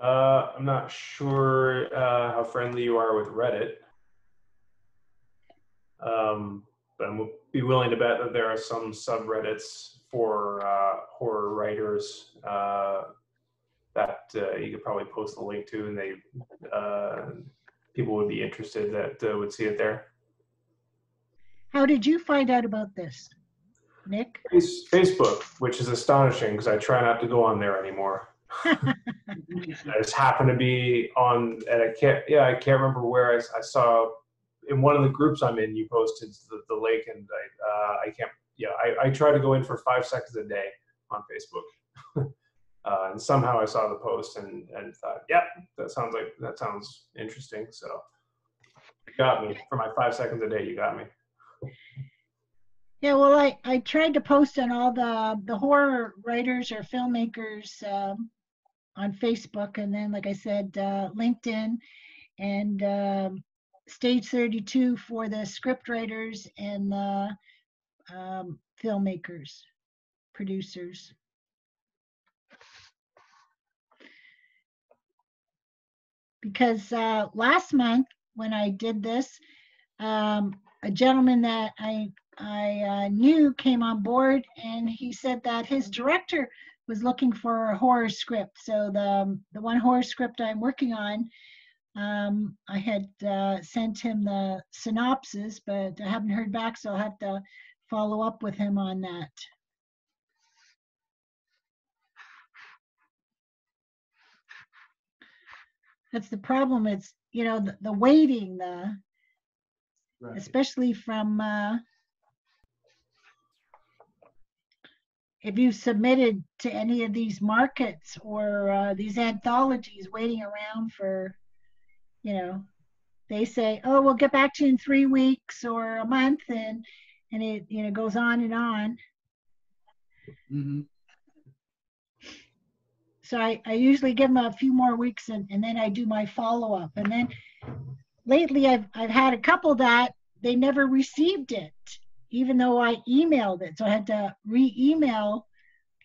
Uh, i'm not sure uh, how friendly you are with reddit. Um, but i would be willing to bet that there are some subreddits for uh, horror writers uh, that uh, you could probably post the link to and they uh, people would be interested that uh, would see it there. How did you find out about this, Nick? Face- facebook which is astonishing because i try not to go on there anymore I just happened to be on, and I can't, yeah, I can't remember where I, I saw in one of the groups I'm in. You posted the, the link, and I, uh, I can't, yeah, I, I try to go in for five seconds a day on Facebook. Uh, and somehow I saw the post and, and thought, yeah, that sounds like that sounds interesting. So you got me for my five seconds a day. You got me. Yeah, well, I, I tried to post on all the, the horror writers or filmmakers um, on Facebook, and then, like I said, uh, LinkedIn and um, Stage 32 for the script writers and the um, filmmakers, producers. Because uh, last month, when I did this, um, a gentleman that I I uh, knew came on board, and he said that his director was looking for a horror script. So the the one horror script I'm working on, um, I had uh, sent him the synopsis, but I haven't heard back, so I'll have to follow up with him on that. That's the problem. It's you know the, the waiting, the Right. especially from uh, if you've submitted to any of these markets or uh, these anthologies waiting around for you know they say oh we'll get back to you in three weeks or a month and and it you know goes on and on Mm-hmm. so I, I usually give them a few more weeks and, and then I do my follow up. And then lately I've, I've had a couple that they never received it, even though I emailed it. So I had to re email,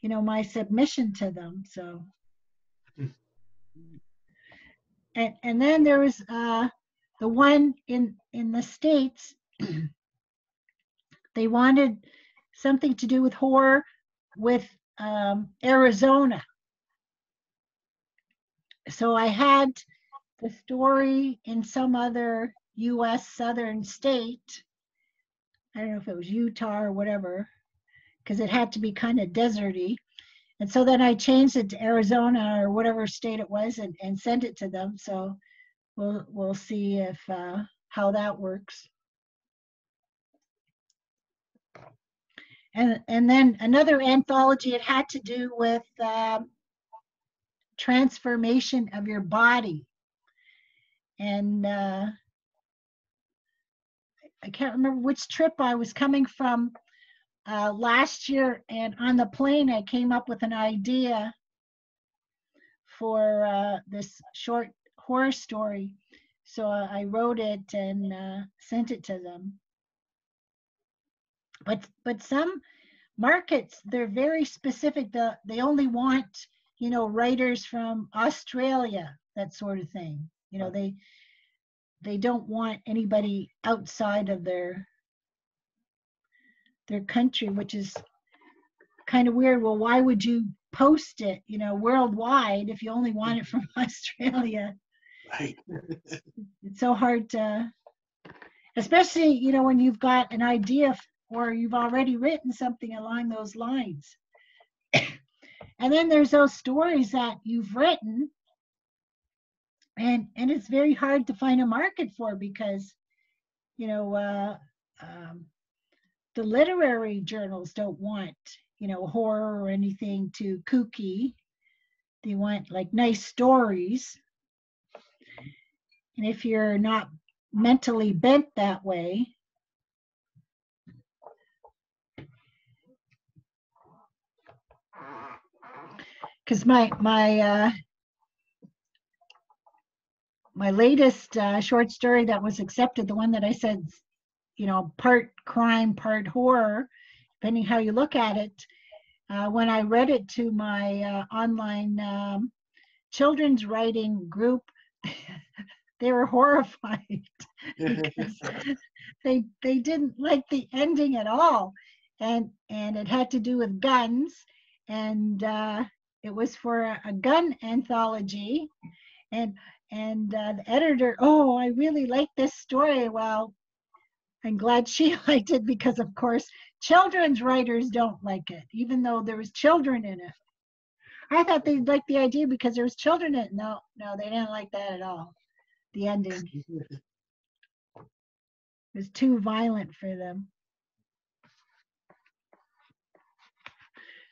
you know, my submission to them. So, Hmm. and, and then there was uh, the one in, in the States, they wanted something to do with horror with um, Arizona so I had the story in some other US southern state. I don't know if it was Utah or whatever, because it had to be kind of deserty. And so then I changed it to Arizona or whatever state it was and, and sent it to them. So we'll we'll see if uh, how that works. And and then another anthology it had to do with um, transformation of your body. And uh, I can't remember which trip I was coming from uh, last year. And on the plane, I came up with an idea for uh, this short horror story. So uh, I wrote it and uh, sent it to them. But but some markets they're very specific. The, they only want you know writers from australia that sort of thing you know they they don't want anybody outside of their their country which is kind of weird. Well why would you post it you know worldwide if you only want it from australia? Right. it's so hard to especially you know when you've got an idea or you've already written something along those lines. And then there's those stories that you've written and and it's very hard to find a market for because you know uh, um, the literary journals don't want you know horror or anything too kooky. They want like nice stories. And if you're not mentally bent that way because my my uh my latest uh, short story that was accepted the one that i said you know part crime part horror depending how you look at it uh, when i read it to my uh, online um, children's writing group they were horrified because they they didn't like the ending at all. And and it had to do with guns. And uh, it was for a, a gun anthology. And and uh, the editor oh i really like this story. Well i'm glad she liked it because of course children's writers don't like it even though there was children in it. I thought they'd like the idea because there was children in it. No no they didn't like that at all the ending. Was too violent for them.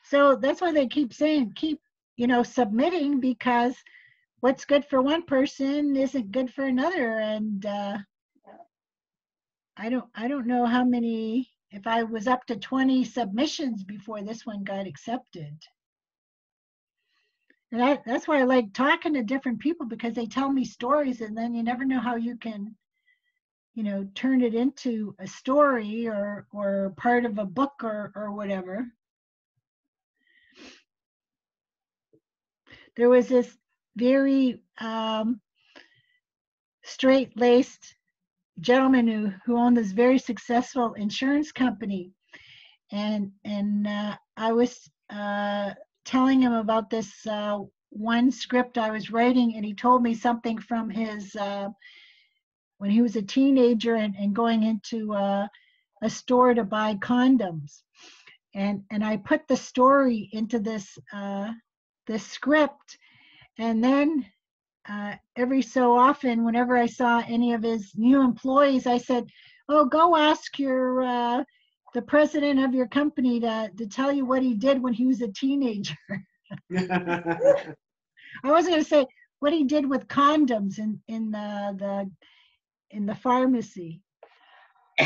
So that's why they keep saying keep you know, submitting because what's good for one person isn't good for another. And uh, I don't, I don't know how many, if I was up to 20 submissions before this one got accepted. And that, that's why I like talking to different people because they tell me stories and then you never know how you can, you know, turn it into a story or, or part of a book or, or whatever. There was this very um, straight-laced gentleman who, who owned this very successful insurance company. And, and uh, I was uh, telling him about this uh, one script I was writing, and he told me something from his uh, when he was a teenager and, and going into uh, a store to buy condoms. And and I put the story into this uh, this script, and then uh, every so often, whenever I saw any of his new employees, I said, "Oh, go ask your uh, the president of your company to to tell you what he did when he was a teenager." I was going to say what he did with condoms in in the the in the pharmacy.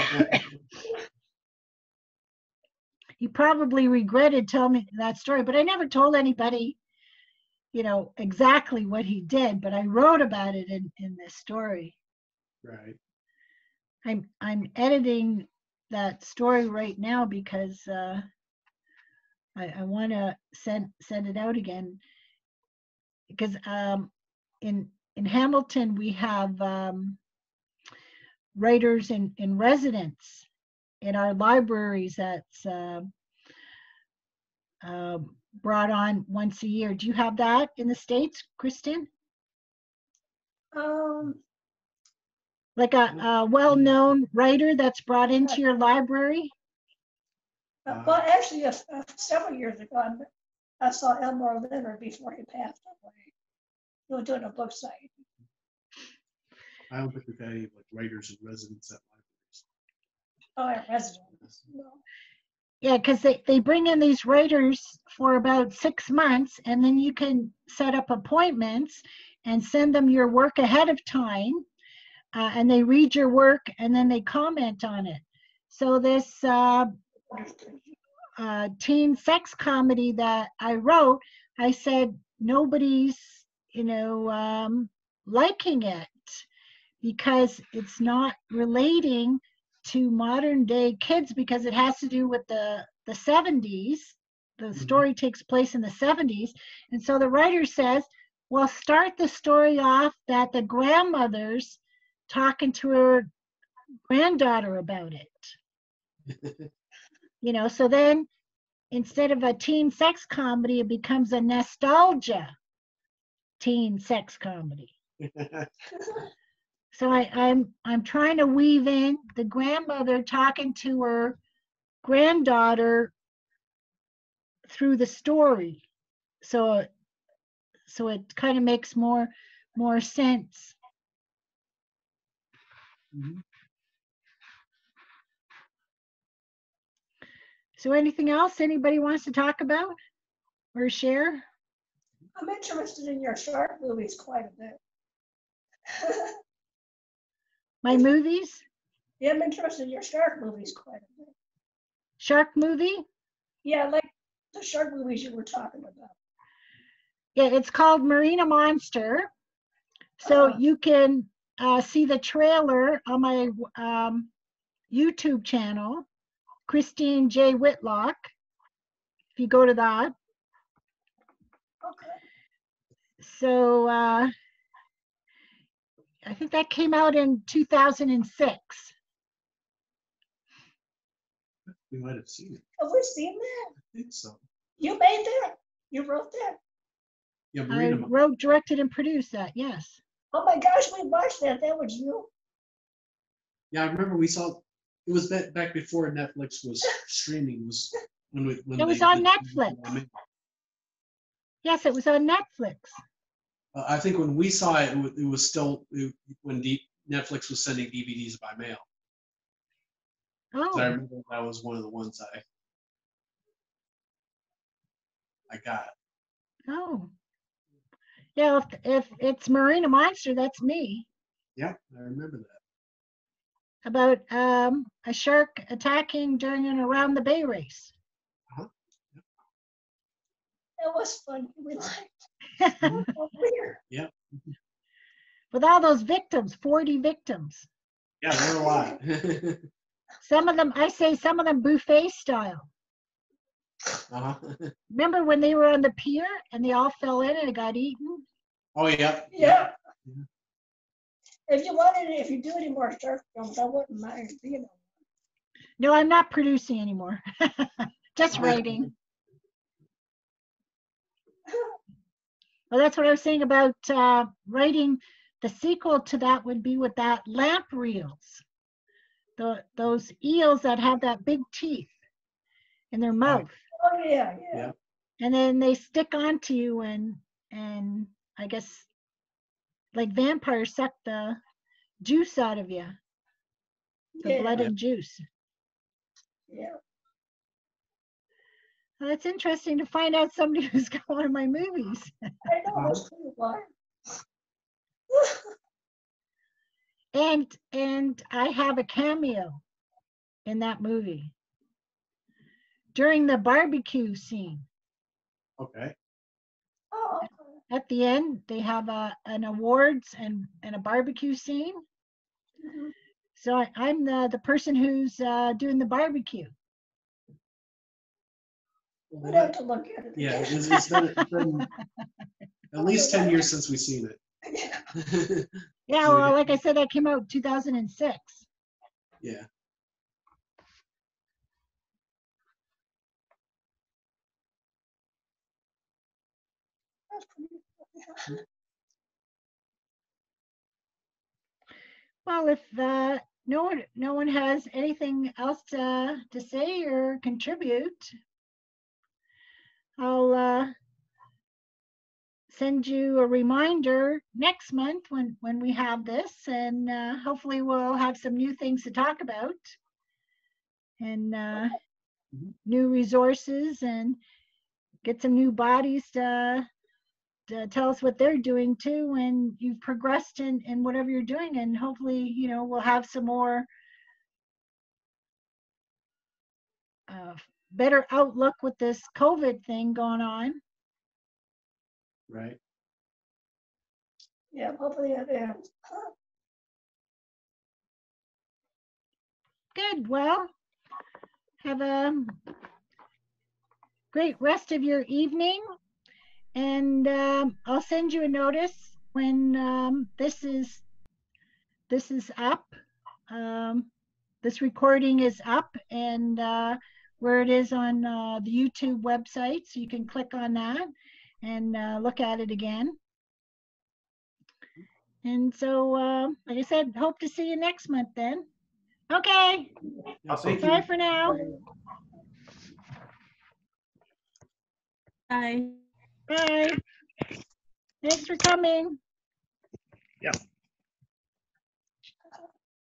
he probably regretted telling me that story, but I never told anybody, you know, exactly what he did, but I wrote about it in, in this story. right. I'm I'm editing that story right now because uh, I, I want to send send it out again because um, in in Hamilton we have um, writers in in residence in our libraries that's uh, uh, brought on once a year. Do you have that in the states, Kristen? Um, Like a, a well-known writer that's brought into your library? uh, well, actually, uh, several years ago, I- I saw Elmore Leonard before he passed away. He was doing a book site. I don't think we've had any like writers and residents at libraries. Oh, at residence. No. Yeah, because they, they bring in these writers for about six months and then you can set up appointments and send them your work ahead of time. Uh, and they read your work and then they comment on it. So this uh, uh, teen sex comedy that I wrote, I said nobody's, you know, um, liking it because it's not relating to modern day kids because it has to do with the the 70s. The Mhm. story takes place in the 70s, and so the writer says, "Well, start the story off that the grandmother's talking to her granddaughter about it." you know so then instead of a teen sex comedy it becomes a nostalgia teen sex comedy so I, i'm i'm trying to weave in the grandmother talking to her granddaughter through the story so so it kind of makes more more sense Mhm. so anything else anybody wants to talk about or share I'm interested in your short movies quite a bit. my movies Yeah, I'm interested in your shark movies quite a bit. shark movie Yeah, like the shark movies you were talking about. Yeah, it's called Marina Monster. So Oh. you can uh, see the trailer on my um, YouTube channel, Christine J. Whitlock. If you go to that. Okay. So uh, I think that came out in 2006. We might have seen it. Have we seen that? I think so. You made that? You wrote that? Yeah, I Marina. Mon- wrote, directed, and produced that. Yes. Oh my gosh, we watched that. That was you. Yeah, I remember we saw. It was back back before Netflix was streaming. Was when we when It was on Netflix. Yes, it was on Netflix. Uh, I think when we saw it, it wa- it was still it- when D- Netflix was sending DVDs by mail. Oh, I remember that was one of the ones I I got. Oh. Yeah, if, if it's Marina Monster, that's me. Yeah, I remember that. About um, a shark attacking during and around the bay race. Uh huh. It was fun. We liked. Oh, Weird. With all those victims, 40 victims. Yeah, there were a lot. Some of them, I say some of them buffet style. uh-huh. Remember when they were on the pier and they all fell in and it got eaten? Oh, yeah. Yeah. Yeah. If you wanted, if you do any more shark films, I wouldn't mind being on. No, I'm not producing anymore. Just writing. Well, that's what I was saying about uh, writing. The sequel to that would be with that lamprey eels. The, those eels that have that big teeth in their mouth. Oh, yeah, yeah. Yeah. and then they stick onto you and and I guess like vampires suck the juice out of you, the Yeah, blood Yeah. and juice. yeah. Well, it's interesting to find out somebody who's got one of my movies. I know, it's pretty. And and I have a cameo in that movie during the barbecue scene. Okay. Oh, At the end, they have a an awards and and a barbecue scene. mhm. So I, I'm the the person who's uh, doing the barbecue. We'd have to look at it. Yeah, again. it's, it's been, it's been at least 10 years since we've seen it. Yeah, So well, like I said, that came out 2006. yeah. Well, if uh, no one no one has anything else to, to say or contribute, I'll uh, send you a reminder next month when when we have this, and uh, hopefully we'll have some new things to talk about, and uh, Mhm. new resources, and get some new bodies to to tell us what they're doing too and you've progressed in in whatever you're doing and hopefully you know we'll have some more uh, better outlook with this covid thing going on Right. Yeah, hopefully it ends. good well have a great rest of your evening and um, i'll send you a notice when um, this is this is up um, this recording is up and uh, where it is on uh, the youtube website so you can click on that and uh, look at it again and so uh, like i said hope to see you next month then okay Yeah, thank you. bye for now Bye. bye thanks for coming Yeah.